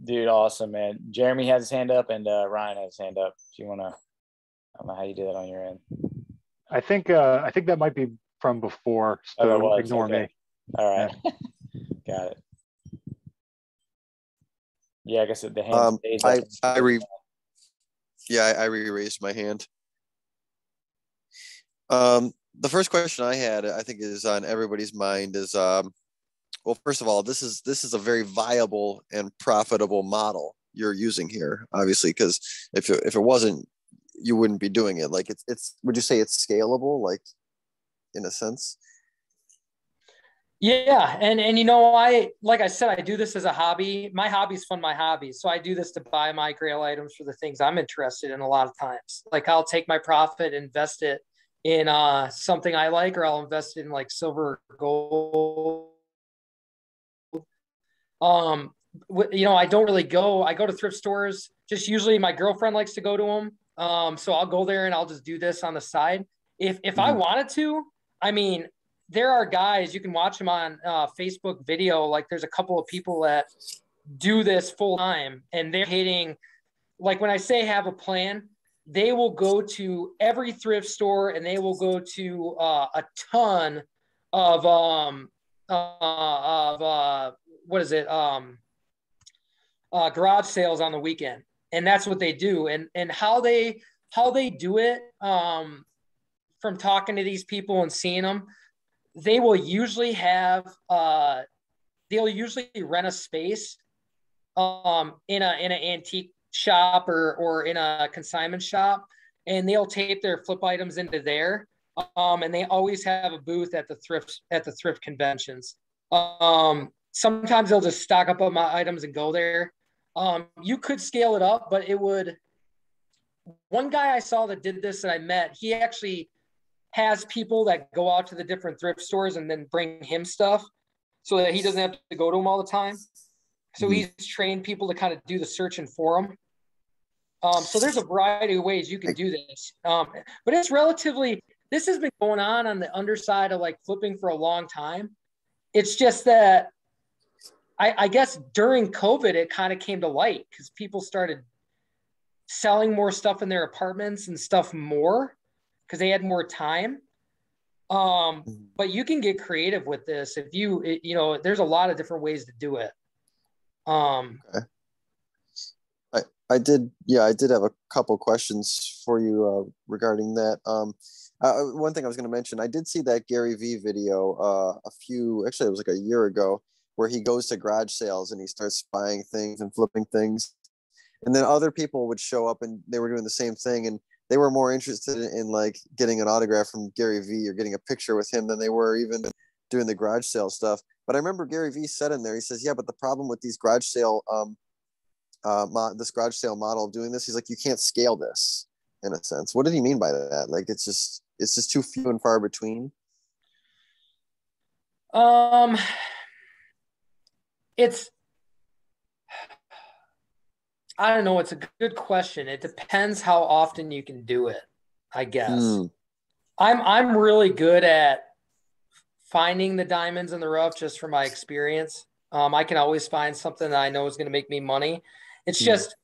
Dude, awesome, man. Jeremy has his hand up and uh, Ryan has his hand up. If you wanna, I don't know how you do that on your end. I think uh, I think that might be from before, Oh, so was, ignore okay. me. All right, got it. Yeah, I guess the hand Um, stays I. I re yeah I, I re-raised my hand. Um, the first question I had, I think, is on everybody's mind is um, well, first of all, this is this is a very viable and profitable model you're using here, obviously, because if it, if it wasn't, you wouldn't be doing it. Like it's it's would you say it's scalable, like in a sense? Yeah, and and you know, I like I said, I do this as a hobby. My hobbies fund my hobbies, so I do this to buy my Grail items for the things I'm interested in. A lot of times, like I'll take my profit, invest it in uh something I like, or I'll invest it in like silver, or gold. Um, you know, I don't really go. I go to thrift stores. Just usually, my girlfriend likes to go to them. Um, so I'll go there and I'll just do this on the side. If if I Mhm. wanted to, I mean, there are guys you can watch them on uh, Facebook video. Like there's a couple of people that do this full time, and they're hitting. Like when I say have a plan, they will go to every thrift store and they will go to uh, a ton of um uh, of uh, what is it um uh, garage sales on the weekend, and that's what they do. And and how they how they do it um, from talking to these people and seeing them, they will usually have uh, they'll usually rent a space um, in a in an antique shop or or in a consignment shop, and they'll tape their flip items into there. Um, and they always have a booth at the thrift at the thrift conventions. Um, sometimes they'll just stock up on my items and go there. Um, you could scale it up, but it would. One guy I saw that did this that I met, he actually has people that go out to the different thrift stores and then bring him stuff so that he doesn't have to go to them all the time. So Mhm. he's trained people to kind of do the searching for him. Um, so there's a variety of ways you can do this. Um, but it's relatively, this has been going on on the underside of like flipping for a long time. It's just that I, I guess during COVID, it kind of came to light because people started selling more stuff in their apartments and stuff more because they had more time. Um, Mhm. but you can get creative with this if you, it- you know, there's a lot of different ways to do it. Um, I did, yeah, I did have a couple questions for you uh, regarding that. Um, uh, one thing I was going to mention, I did see that Gary Vee video uh, a few, actually, it was like a year ago, where he goes to garage sales and he starts buying things and flipping things, and then other people would show up and they were doing the same thing, and they were more interested in, in like getting an autograph from Gary Vee or getting a picture with him than they were even doing the garage sale stuff. But I remember Gary Vee said in there, he says, "Yeah, but the problem with these garage sale um, uh, mo- this garage sale model of doing this. He's like, you can't scale this in a sense. What did he mean by that? Like, it's just, it's just too few and far between. Um, it's I don't know. It's a good question. It depends how often you can do it. I guess Hmm. I'm I'm really good at finding the diamonds in the rough just from my experience. Um, I can always find something that I know is going to make me money. It's Hmm. just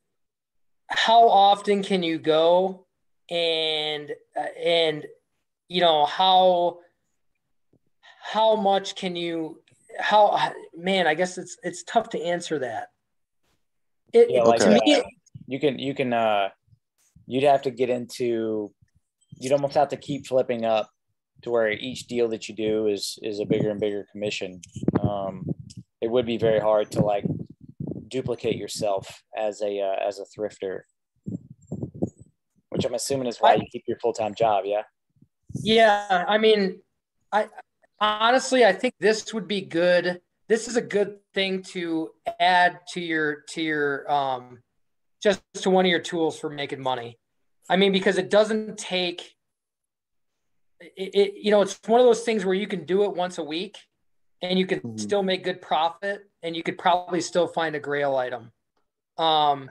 how often can you go and uh, and you know how how much can you how man i guess it's it's tough to answer that it, Yeah, like to me it, you can you can uh you'd have to get into you'd almost have to keep flipping up to where each deal that you do is is a bigger and bigger commission um it would be very hard to like duplicate yourself as a uh, as a thrifter which i'm assuming is why you keep your full-time job yeah yeah i mean i honestly, I think this would be good. This is a good thing to add to your to your um just to one of your tools for making money. I mean, because it doesn't take it, it you know, it's one of those things where you can do it once a week and you can mm-hmm. still make good profit and you could probably still find a grail item. Um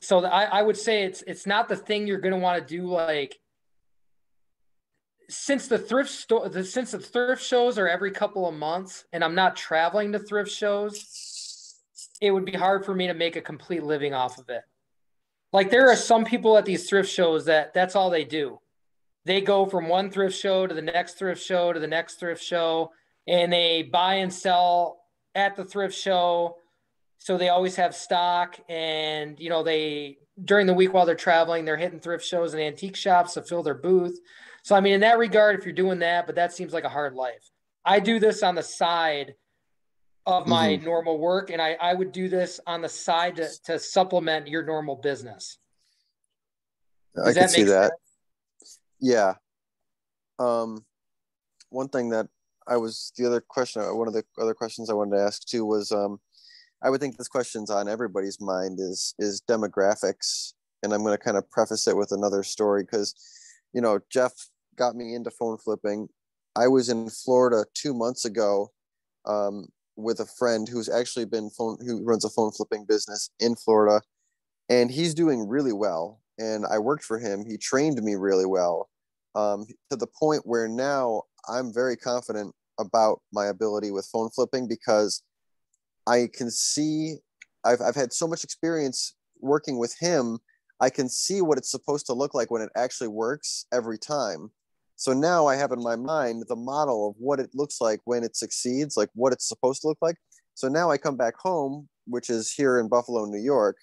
so I, I would say it's it's not the thing you're going to want to do like since the thrift store the, since the thrift shows are every couple of months and i'm not traveling to thrift shows it would be hard for me to make a complete living off of it. Like there are some people at these thrift shows that that's all they do. They go from one thrift show to the next thrift show to the next thrift show and they buy and sell at the thrift show. So they always have stock and you know they during the week while they're traveling they're hitting thrift shows and antique shops to fill their booth so i mean in that regard if you're doing that but that seems like a hard life i do this on the side of my mm-hmm. normal work and I, I would do this on the side to, to supplement your normal business Does i can see that sense? yeah um one thing that i was the other question one of the other questions i wanted to ask too was um I would think this question's on everybody's mind is is demographics, and I'm going to kind of preface it with another story because, you know, Jeff got me into phone flipping. I was in Florida two months ago um, with a friend who's actually been phone who runs a phone flipping business in Florida, and he's doing really well. And I worked for him. He trained me really well um, to the point where now I'm very confident about my ability with phone flipping because I can see I've, I've had so much experience working with him. I can see what it's supposed to look like when it actually works every time. So now I have in my mind the model of what it looks like when it succeeds, like what it's supposed to look like. So now I come back home, which is here in Buffalo, New York.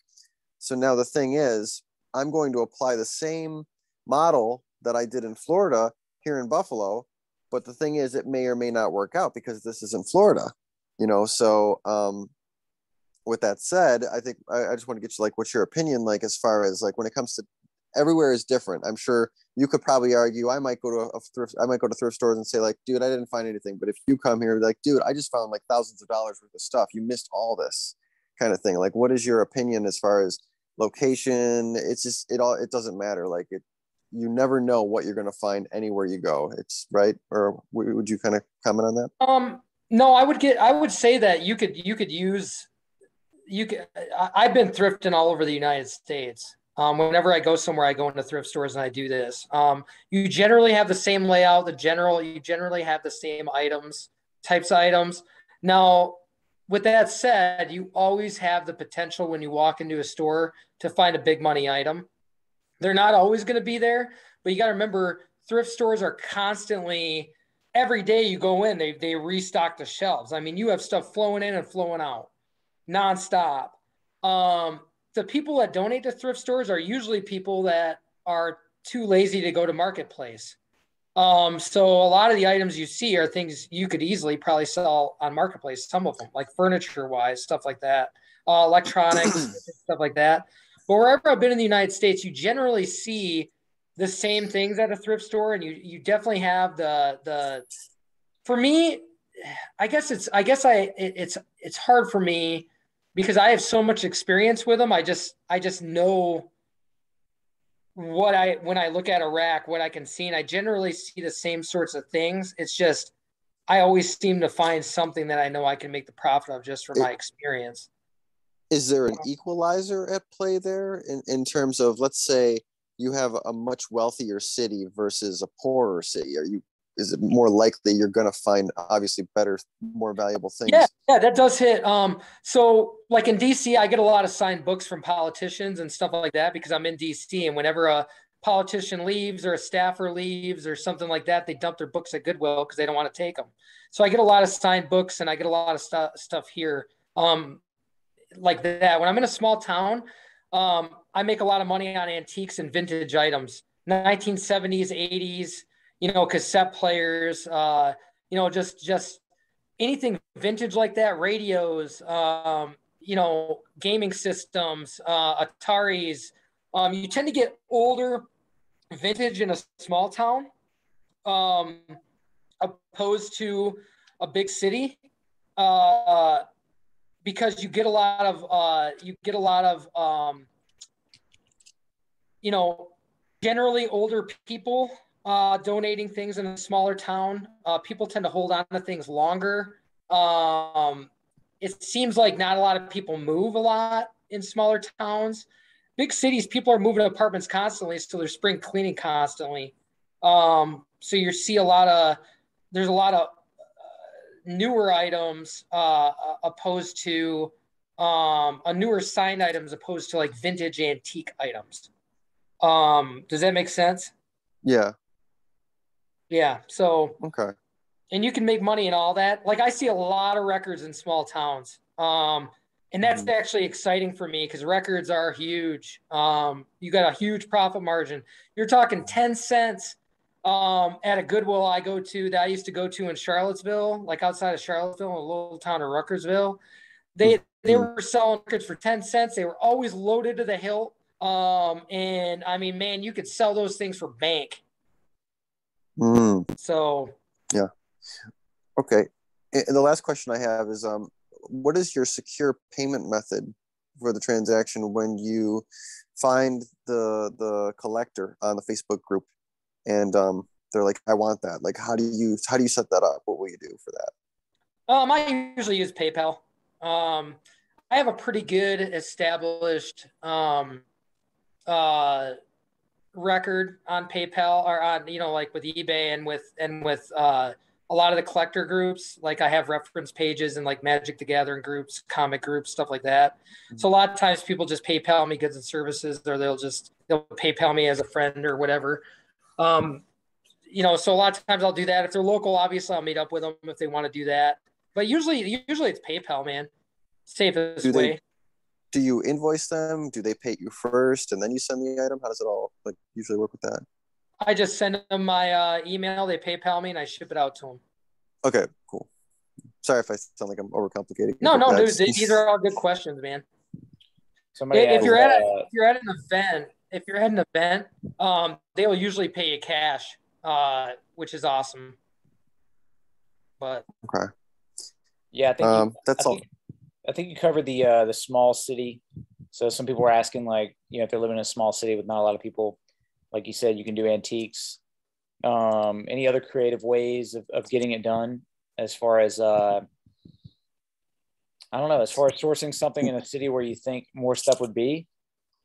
So now the thing is, I'm going to apply the same model that I did in Florida here in Buffalo. But the thing is, it may or may not work out because this is in Florida you know so um with that said i think I, I, just want to get you like what's your opinion like as far as like when it comes to everywhere is different. I'm sure you could probably argue i might go to a thrift i might go to thrift stores and say like dude i didn't find anything. But if you come here like dude i just found like thousands of dollars worth of stuff. You missed all this kind of thing. Like what is your opinion as far as location? It's just it all it doesn't matter. Like it you never know what you're going to find anywhere you go. It's right? Or would you kind of comment on that? Um no, I would get. I would say that you could you could use you could. I, have been thrifting all over the United States. Um, whenever I go somewhere, I go into thrift stores and I do this. Um, you generally have the same layout. The general you generally have the same items, types of items. Now, with that said, you always have the potential when you walk into a store to find a big money item. They're not always going to be there, but you got to remember thrift stores are constantly every day you go in, they they restock the shelves. I mean, you have stuff flowing in and flowing out nonstop. Um, the people that donate to thrift stores are usually people that are too lazy to go to marketplace. Um, so a lot of the items you see are things you could easily probably sell on marketplace. Some of them, like furniture wise, stuff like that, uh, electronics, stuff like that. But wherever I've been in the United States, you generally see the same things at a thrift store and you you definitely have the the for me i guess it's i guess i it, it's it's hard for me because i have so much experience with them i just i just know what i when i look at a rack what i can see and i generally see the same sorts of things it's just i always seem to find something that i know i can make the profit of just from my experience is there an equalizer at play there in, in terms of let's say you have a much wealthier city versus a poorer city? Are you is it more likely you're going to find obviously better, more valuable things? Yeah, yeah, that does hit. Um, so like in DC, I get a lot of signed books from politicians and stuff like that because I'm in DC, and whenever a politician leaves or a staffer leaves or something like that, they dump their books at Goodwill because they don't want to take them. So I get a lot of signed books and I get a lot of stu- stuff here, um, like that. When I'm in a small town, um, I make a lot of money on antiques and vintage items, 1970s, 80s, you know, cassette players, uh, you know, just just anything vintage like that, radios, um, you know, gaming systems, uh, Ataris. Um, you tend to get older vintage in a small town. um, opposed to a big city uh, because you get a lot of uh, you get a lot of um, you know generally older people uh, donating things in a smaller town. Uh, people tend to hold on to things longer. Um, it seems like not a lot of people move a lot in smaller towns. Big cities, people are moving apartments constantly, so they're spring cleaning constantly. Um, so you see a lot of there's a lot of uh, newer items uh, opposed to um, a newer signed items opposed to like vintage antique items. Um, does that make sense? Yeah. Yeah. So Okay. and you can make money and all that. Like I see a lot of records in small towns. Um, and that's Mhm. actually exciting for me because records are huge. Um, you got a huge profit margin. You're talking 10 cents um, at a Goodwill I go to that I used to go to in Charlottesville, like outside of Charlottesville, in a little town of Ruckersville. They they Mhm. were selling records for 10 cents. They were always loaded to the hilt. Um, and I mean, man, you could sell those things for bank. Mm, So yeah. okay. And the last question I have is um, what is your secure payment method for the transaction when you find the the collector on the Facebook group and um, they're like, I want that. Like, how do you how do you set that up? What will you do for that? Um, I usually use PayPal. Um, I have a pretty good established um, uh, record on PayPal or on you know like with eBay and with and with uh, a lot of the collector groups. Like I have reference pages and like Magic the Gathering groups, comic groups, stuff like that. So a lot of times people just PayPal me goods and services, or they'll just they'll PayPal me as a friend or whatever. Um, you know, so a lot of times I'll do that. If they're local, obviously I'll meet up with them if they want to do that. But usually, usually it's PayPal, man. Safest Do they- way. Do you invoice them? Do they pay you first and then you send the item? How does it all like usually work with that? I just send them my uh, email. They PayPal me, and I ship it out to them. Okay, cool. Sorry if I sound like I'm overcomplicating. No, no, dude. that's- th- These are all good questions, man. Somebody If you're at uh, If you're at an event, if you're at an event, um, they will usually pay you cash, uh, which is awesome. But okay. yeah, I think you- Um, that's I all. think, I think you covered the uh, the small city. So some people were asking, like, you know, if they're living in a small city with not a lot of people, like you said, you can do antiques. Um, any other creative ways of, of getting it done as far as uh, I don't know, as far as sourcing something in a city where you think more stuff would be.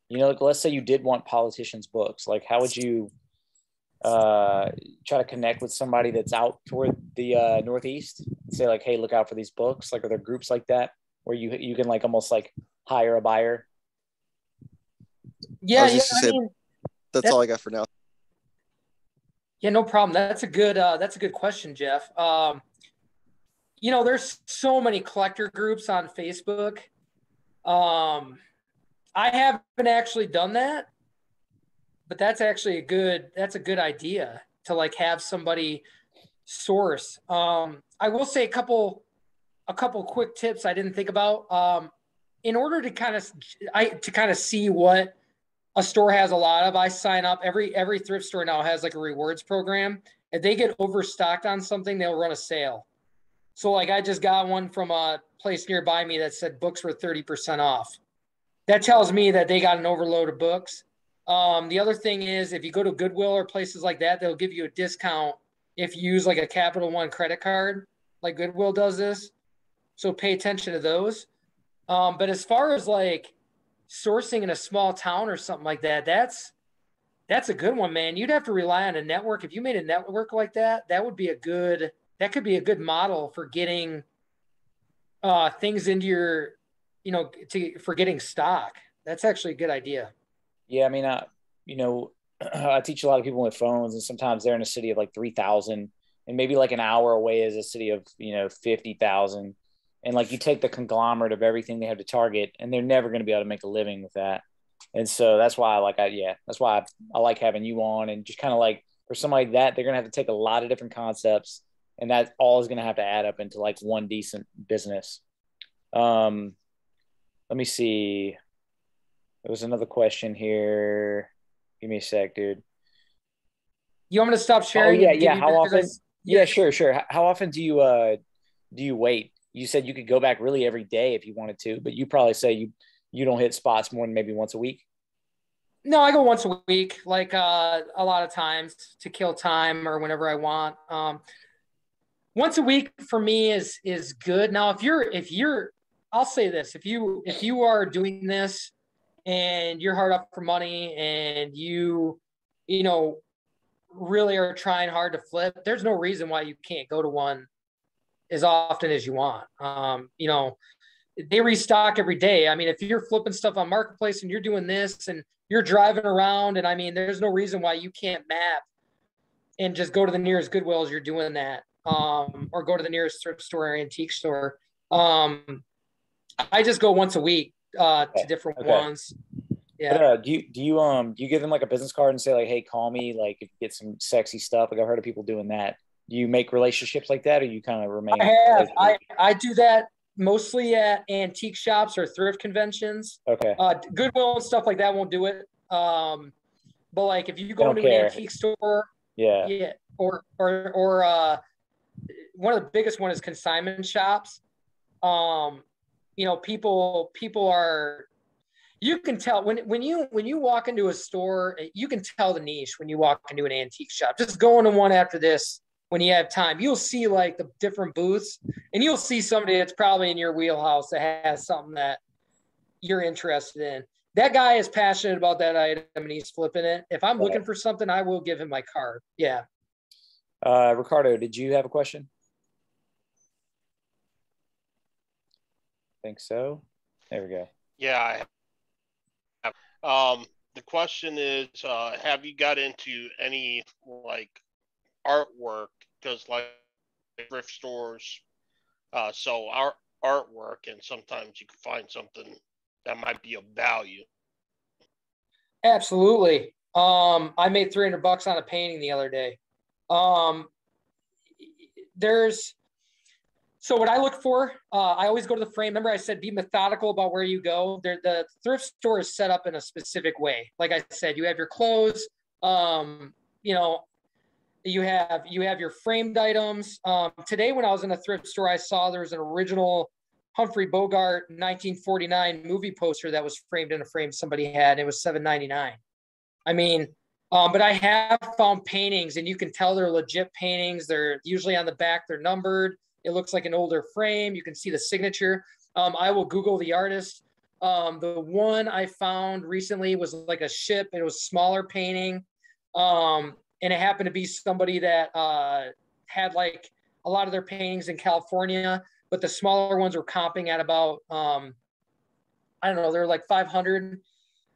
You know, like, let's say you did want politicians' books. Like, how would you uh, try to connect with somebody that's out toward the uh, Northeast? Say, like, hey, look out for these books. Like, are there groups like that where you you can like almost like hire a buyer? yeah, was yeah. just gonna I say- mean, That's that- all I got for now. Yeah, no problem. That's a good uh, that's a good question, Jeff. Um, you know, there's so many collector groups on Facebook. Um, I haven't actually done that, but that's actually a good that's a good idea to like have somebody source. Um, I will say a couple a couple quick tips I didn't think about. Um, in order to kind of I to kind of see what a store has a lot of. I sign up every every thrift store now has like a rewards program. If they get overstocked on something, they'll run a sale. So like I just got one from a place nearby me that said books were 30% off. That tells me that they got an overload of books. Um, the other thing is if you go to Goodwill or places like that, they'll give you a discount if you use like a Capital One credit card, like Goodwill does this. So pay attention to those. Um, but as far as like sourcing in a small town or something like that, that's that's a good one, man. You'd have to rely on a network. If you made a network like that, that would be a good that could be a good model for getting uh things into your you know to for getting stock. That's actually a good idea. Yeah, I mean, I you know, I teach a lot of people with phones, and sometimes they're in a city of like three thousand, and maybe like an hour away is a city of you know fifty thousand, and like you take the conglomerate of everything they have to target, and they're never going to be able to make a living with that. And so that's why I like, I yeah, that's why I, I like having you on, and just kind of like for somebody like that, they're going to have to take a lot of different concepts, and that all is going to have to add up into like one decent business. Um, let me see. There was another question here. Give me a sec, dude. You want me to stop sharing? Oh yeah, yeah. How often? Yeah, sure, sure. How often do you uh do you wait? You said you could go back really every day if you wanted to, but you probably say you you don't hit spots more than maybe once a week. No, I go once a week, like uh, a lot of times to kill time or whenever I want. Um, once a week for me is is good. Now, if you're if you're, I'll say this: if you if you are doing this and you're hard up for money and you, you know, really are trying hard to flip, there's no reason why you can't go to one as often as you want. Um, you know, they restock every day. I mean, if you're flipping stuff on marketplace and you're doing this and you're driving around, and I mean, there's no reason why you can't map and just go to the nearest Goodwill as you're doing that, um, or go to the nearest thrift store or antique store. Um, I just go once a week uh, Okay. to different Okay. ones. But, Yeah. uh, do you do you um do you give them like a business card and say like, hey, call me like if you get some sexy stuff? Like I've heard of people doing that. Do you make relationships like that, or you kind of remain? I have. I, I do that mostly at antique shops or thrift conventions. okay. Uh, Goodwill and stuff like that won't do it. Um, but like if you go into care. an antique store, Yeah. yeah, or or or uh, one of the biggest one is consignment shops. Um, you know, people people are you can tell when when you when you walk into a store, you can tell the niche when you walk into an antique shop. Just going to one after this when you have time. You'll see like the different booths, and you'll see somebody that's probably in your wheelhouse that has something that you're interested in. That guy is passionate about that item and he's flipping it. If I'm looking for something, I will give him my card. Yeah. Uh, Ricardo, did you have a question? Think so. There we go. Yeah, I have. Um, the question is, uh, have you got into any like artwork? Because like thrift stores uh, sell art artwork, and sometimes you can find something that might be of value. Absolutely. Um, I made 300 bucks on a painting the other day. Um, there's, so what I look for, uh, I always go to the frame. Remember I said, be methodical about where you go. There, the thrift store is set up in a specific way. Like I said, you have your clothes, um, you know, you have, you have your framed items. Um, today when I was in a thrift store, I saw there was an original Humphrey Bogart 1949 movie poster that was framed in a frame somebody had. And it was 7.99. I mean, um, but I have found paintings, and you can tell they're legit paintings. They're usually on the back. They're numbered. It looks like an older frame. You can see the signature. Um, I will Google the artist. Um, the one I found recently was like a ship. It was smaller painting, um, and it happened to be somebody that uh, had like a lot of their paintings in California but the smaller ones were comping at about um I don't know, they're like 500.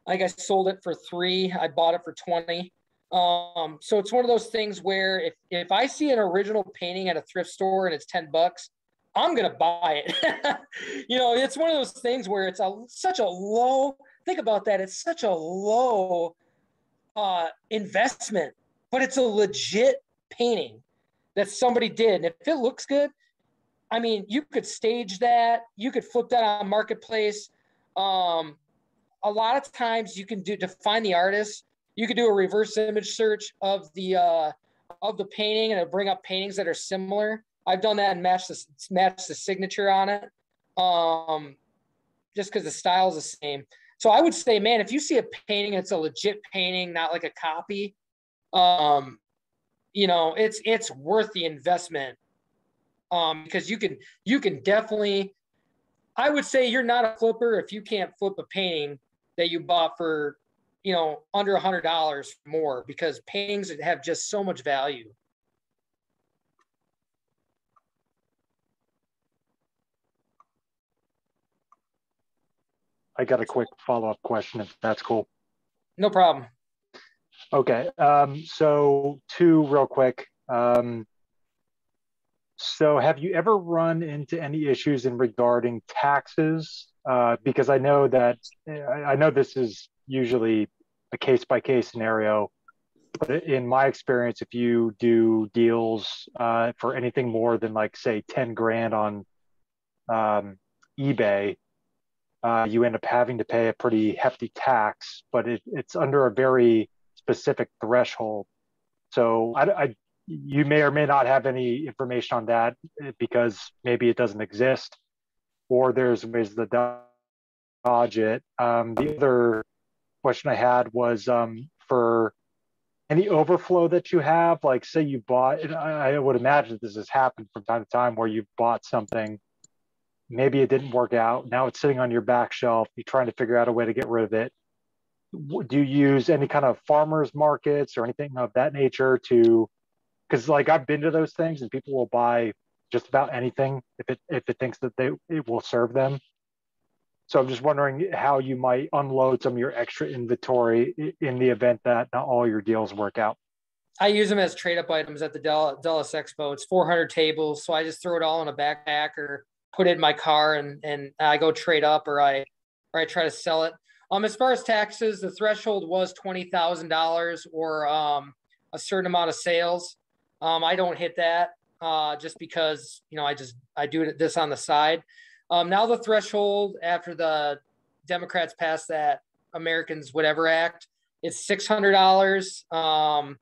I think I sold it for three. I bought it for 20. Um, so it's one of those things where if if I see an original painting at a thrift store and it's 10 bucks, I'm gonna buy it. you know, it's one of those things where it's a such a low. Think about that. It's such a low uh, investment, but it's a legit painting that somebody did. And if it looks good, I mean, you could stage that. You could flip that on marketplace. Um, a lot of times, you can do to find the artist. You could do a reverse image search of the uh, of the painting, and it'll bring up paintings that are similar. I've done that and match the match the signature on it, um, just because the style is the same. So I would say, man, if you see a painting, it's a legit painting, not like a copy. Um, you know, it's it's worth the investment um, because you can you can definitely i would say you're not a flipper if you can't flip a painting that you bought for you know under a hundred dollars more because paintings have just so much value I got a quick follow up question if that's cool. no problem Okay. Um, so two real quick. Um, so have you ever run into any issues in regarding taxes? Uh, because I know that I know this is usually a case by case scenario, but in my experience, if you do deals uh, for anything more than like say 10 grand on um, eBay, uh, you end up having to pay a pretty hefty tax, but it, it's under a very specific threshold. So I, I, you may or may not have any information on that because maybe it doesn't exist, or there's ways to dodge it. Um, the other question I had was um, for any overflow that you have, like say you bought, I, I would imagine this has happened from time to time where you've bought something, maybe it didn't work out. Now it's sitting on your back shelf. You're trying to figure out a way to get rid of it. Do you use any kind of farmers markets or anything of that nature to, because like I've been to those things and people will buy just about anything if it if it thinks that they it will serve them. So I'm just wondering how you might unload some of your extra inventory in the event that not all your deals work out. I use them as trade up items at the Dallas Expo. It's 400 tables, so I just throw it all in a backpack or put it in my car and and I go trade up or I or I try to sell it. Um, as far as taxes, the threshold was twenty thousand dollars or um, a certain amount of sales. Um, I don't hit that uh, just because you know I just I do this on the side. Um, now the threshold after the Democrats passed that Americans Whatever Act, it's six hundred dollars. Um,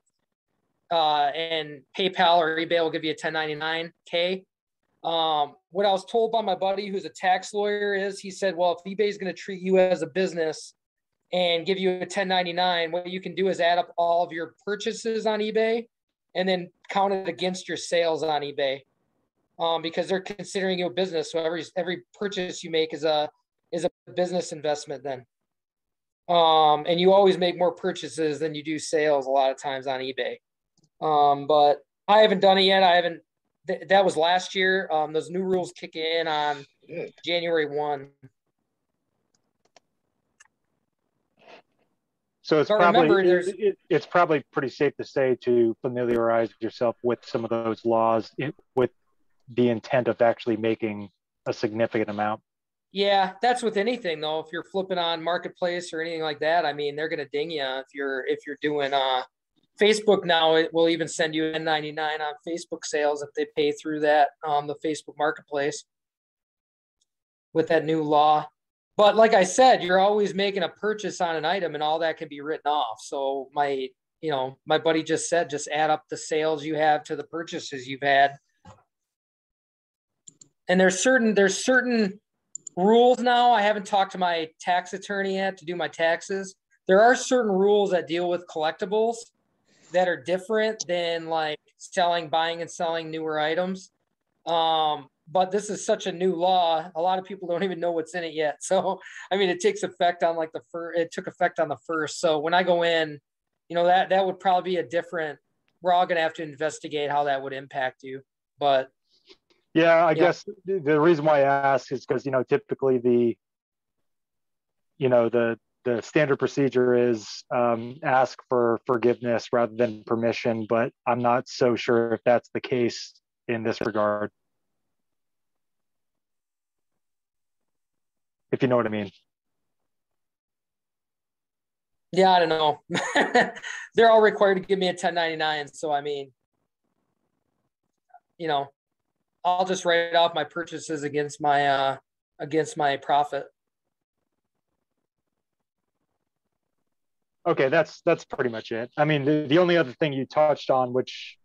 uh, and PayPal or eBay will give you a 1099k. Um, what I was told by my buddy who's a tax lawyer is he said, well, if eBay is going to treat you as a business and give you a 1099, what you can do is add up all of your purchases on eBay and then count it against your sales on eBay um, because they're considering you a business. So every every purchase you make is a is a business investment then. Um, and you always make more purchases than you do sales a lot of times on eBay. Um, but I haven't done it yet. I haven't. Th- that was last year. Um, those new rules kick in on January one. So it's but probably it, it, it's probably pretty safe to say to familiarize yourself with some of those laws in, with the intent of actually making a significant amount. Yeah, that's with anything though. If you're flipping on marketplace or anything like that, I mean, they're gonna ding you if you're if you're doing uh Facebook now. It will even send you a 99 on Facebook sales if they pay through that um the Facebook marketplace with that new law. But like I said, you're always making a purchase on an item, and all that can be written off. So my you know my buddy just said just add up the sales you have to the purchases you've had and there's certain there's certain rules now. I haven't talked to my tax attorney yet to do my taxes. There are certain rules that deal with collectibles that are different than like selling, buying, and selling newer items. Um, but this is such a new law. A lot of people don't even know what's in it yet. So, I mean, it takes effect on like the first. It took effect on the first. So when I go in, you know that that would probably be a different. We're all gonna have to investigate how that would impact you. But yeah, I guess the reason why I ask is because you know typically the you know the the standard procedure is um, ask for forgiveness rather than permission, but I'm not so sure if that's the case in this regard. If you know what I mean. Yeah, I don't know. They're all required to give me a 1099. So, I mean, you know, I'll just write off my purchases against my uh, against my profit. Okay, that's that's pretty much it. I mean, the, the only other thing you touched on, which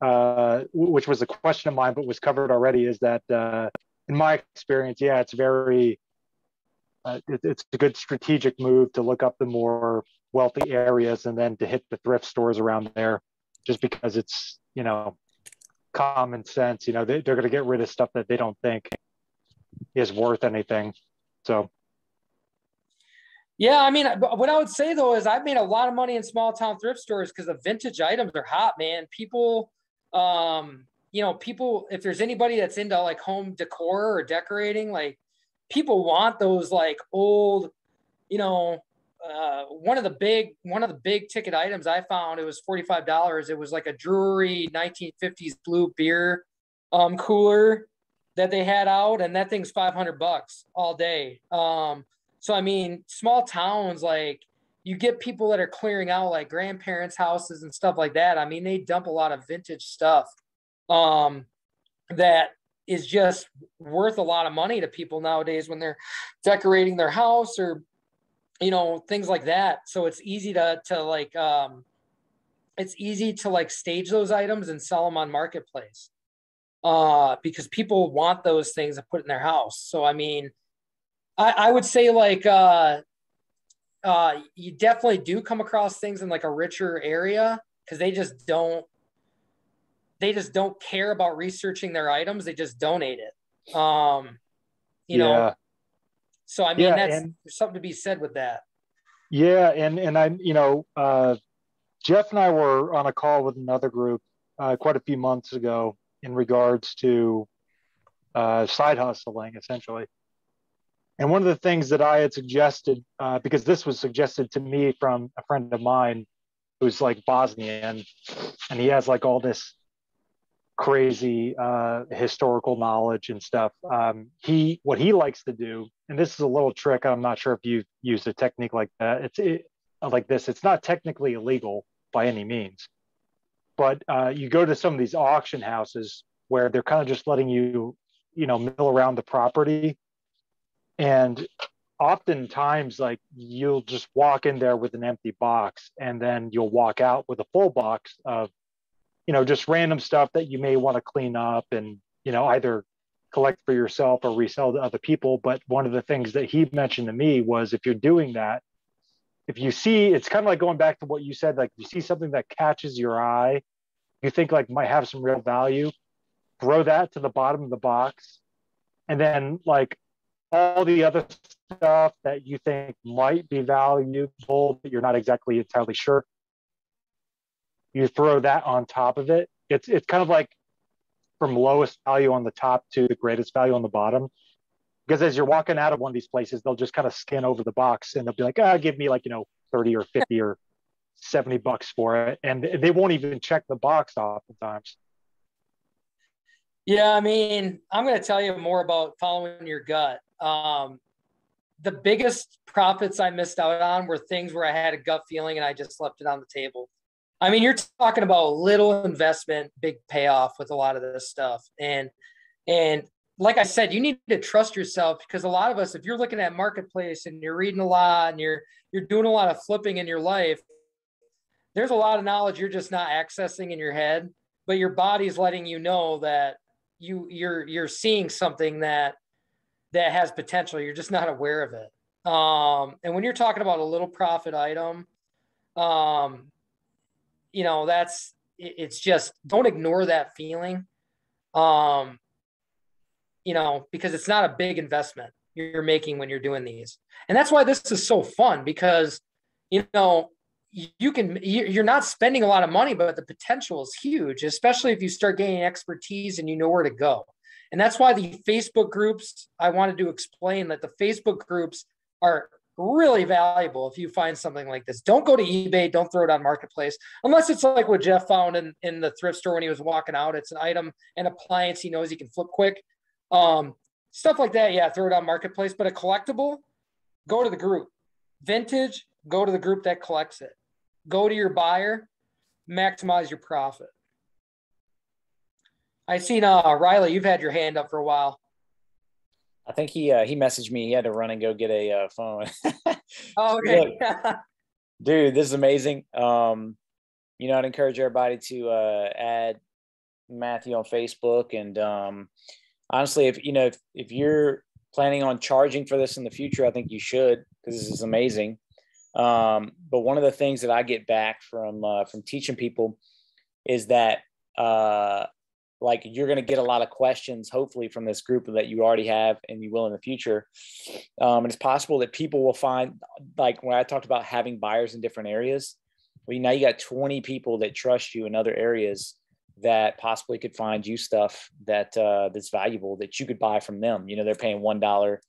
uh, which was a question of mine, but was covered already, is that uh, in my experience, yeah, it's very uh, it, it's a good strategic move to look up the more wealthy areas and then to hit the thrift stores around there, just because it's you know common sense. You know, they, they're going to get rid of stuff that they don't think is worth anything. So, yeah, I mean, what I would say though is I've made a lot of money in small town thrift stores because the vintage items are hot, man. People, um, you know, people, if there's anybody that's into like home decor or decorating, like people want those like old, you know, uh, one of the big one of the big ticket items I found it was forty five dollars. It was like a Drury nineteen fifties blue beer um, cooler that they had out, and that thing's five hundred bucks all day. Um, so I mean, small towns like you get people that are clearing out like grandparents' houses and stuff like that. I mean, they dump a lot of vintage stuff um, that is just worth a lot of money to people nowadays when they're decorating their house or you know things like that so it's easy to to like um it's easy to like stage those items and sell them on marketplace uh because people want those things to put in their house so i mean i i would say like uh uh you definitely do come across things in like a richer area because they just don't they just don't care about researching their items. They just donate it. Um you know? So i mean Yeah, that's and- there's something to be said with that. Yeah, and and I, you know, uh, Jeff and I were on a call with another group uh, quite a few months ago in regards to uh, side hustling, essentially. And one of the things that I had suggested, uh, because this was suggested to me from a friend of mine who's like Bosnian, and he has like all this crazy uh, historical knowledge and stuff. Um, he what he likes to do, and this is a little trick. I'm not sure if you've used a technique like that. It's it, like this. It's not technically illegal by any means, but uh, you go to some of these auction houses where they're kind of just letting you, you know, mill around the property, and oftentimes like you'll just walk in there with an empty box and then you'll walk out with a full box of you know just random stuff that you may want to clean up and you know either collect for yourself or resell to other people. But one of the things that he mentioned to me was if you're doing that if you see it's kind of like going back to what you said like you see something that catches your eye you think like might have some real value throw that to the bottom of the box. And then like all the other stuff that you think might be valuable but you're not exactly entirely sure. You throw that on top of it. It's it's kind of like from lowest value on the top to the greatest value on the bottom. Because as you're walking out of one of these places they'll just kind of scan over the box and they'll be like ah give me like you know 30 or 50 or 70 bucks for it. And they won't even check the box oftentimes. Yeah, I mean, I'm going to tell you more about following your gut. Um, the biggest profits I missed out on were things where I had a gut feeling and I just left it on the table. I mean, you're talking about little investment, big payoff with a lot of this stuff. And and like I said, you need to trust yourself because a lot of us, if you're looking at marketplace and you're reading a lot and you're you're doing a lot of flipping in your life, there's a lot of knowledge you're just not accessing in your head, but your body's letting you know that you you're you're seeing something that that has potential. You're just not aware of it. Um and when you're talking about a little profit item um you know that's it- it's just don't ignore that feeling. Um you know because it's not a big investment you're making when you're doing these. And that's why this is so fun because you know you can you- you're not spending a lot of money but the potential is huge especially if you start gaining expertise and you know where to go and that's why the facebook groups i wanted to explain that the facebook groups are really valuable if you find something like this. Don't go to ebay don't throw it on marketplace unless it's like what jeff found in, in the thrift store when he was walking out. It's an item an appliance he knows he can flip quick. Um, stuff like that yeah throw it on marketplace. But a collectible go to the group. Vintage go to the group that collects it. Go to your buyer maximize your profit i seen uh riley you've had your hand up for a while I think he uh, he messaged me. He had to run and go get a uh, phone. oh, okay Dude, this is amazing. Um, you know, I'd encourage everybody to uh, add Matthew on Facebook. And um, honestly, if you know if, if you're planning on charging for this in the future, I think you should because this is amazing. Um, but one of the things that I get back from uh, from teaching people is that uh, like you're going to get a lot of questions hopefully from this group that you already have and you will in the future. Um, and it's possible that people will find like when i talked about having buyers in different areas well now you got 20 people that trust you in other areas that possibly could find you stuff that uh, that's valuable that you could buy from them. You know they're paying one dollar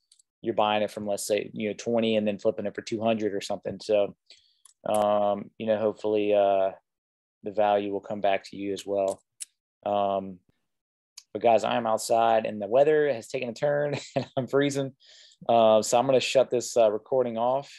you're buying it from let's say you know 20 and then flipping it for 200 or something. So um, you know hopefully uh, the value will come back to you as well um, but guys, I am outside and the weather has taken a turn and I'm freezing. Uh, so I'm going to shut this uh, recording off.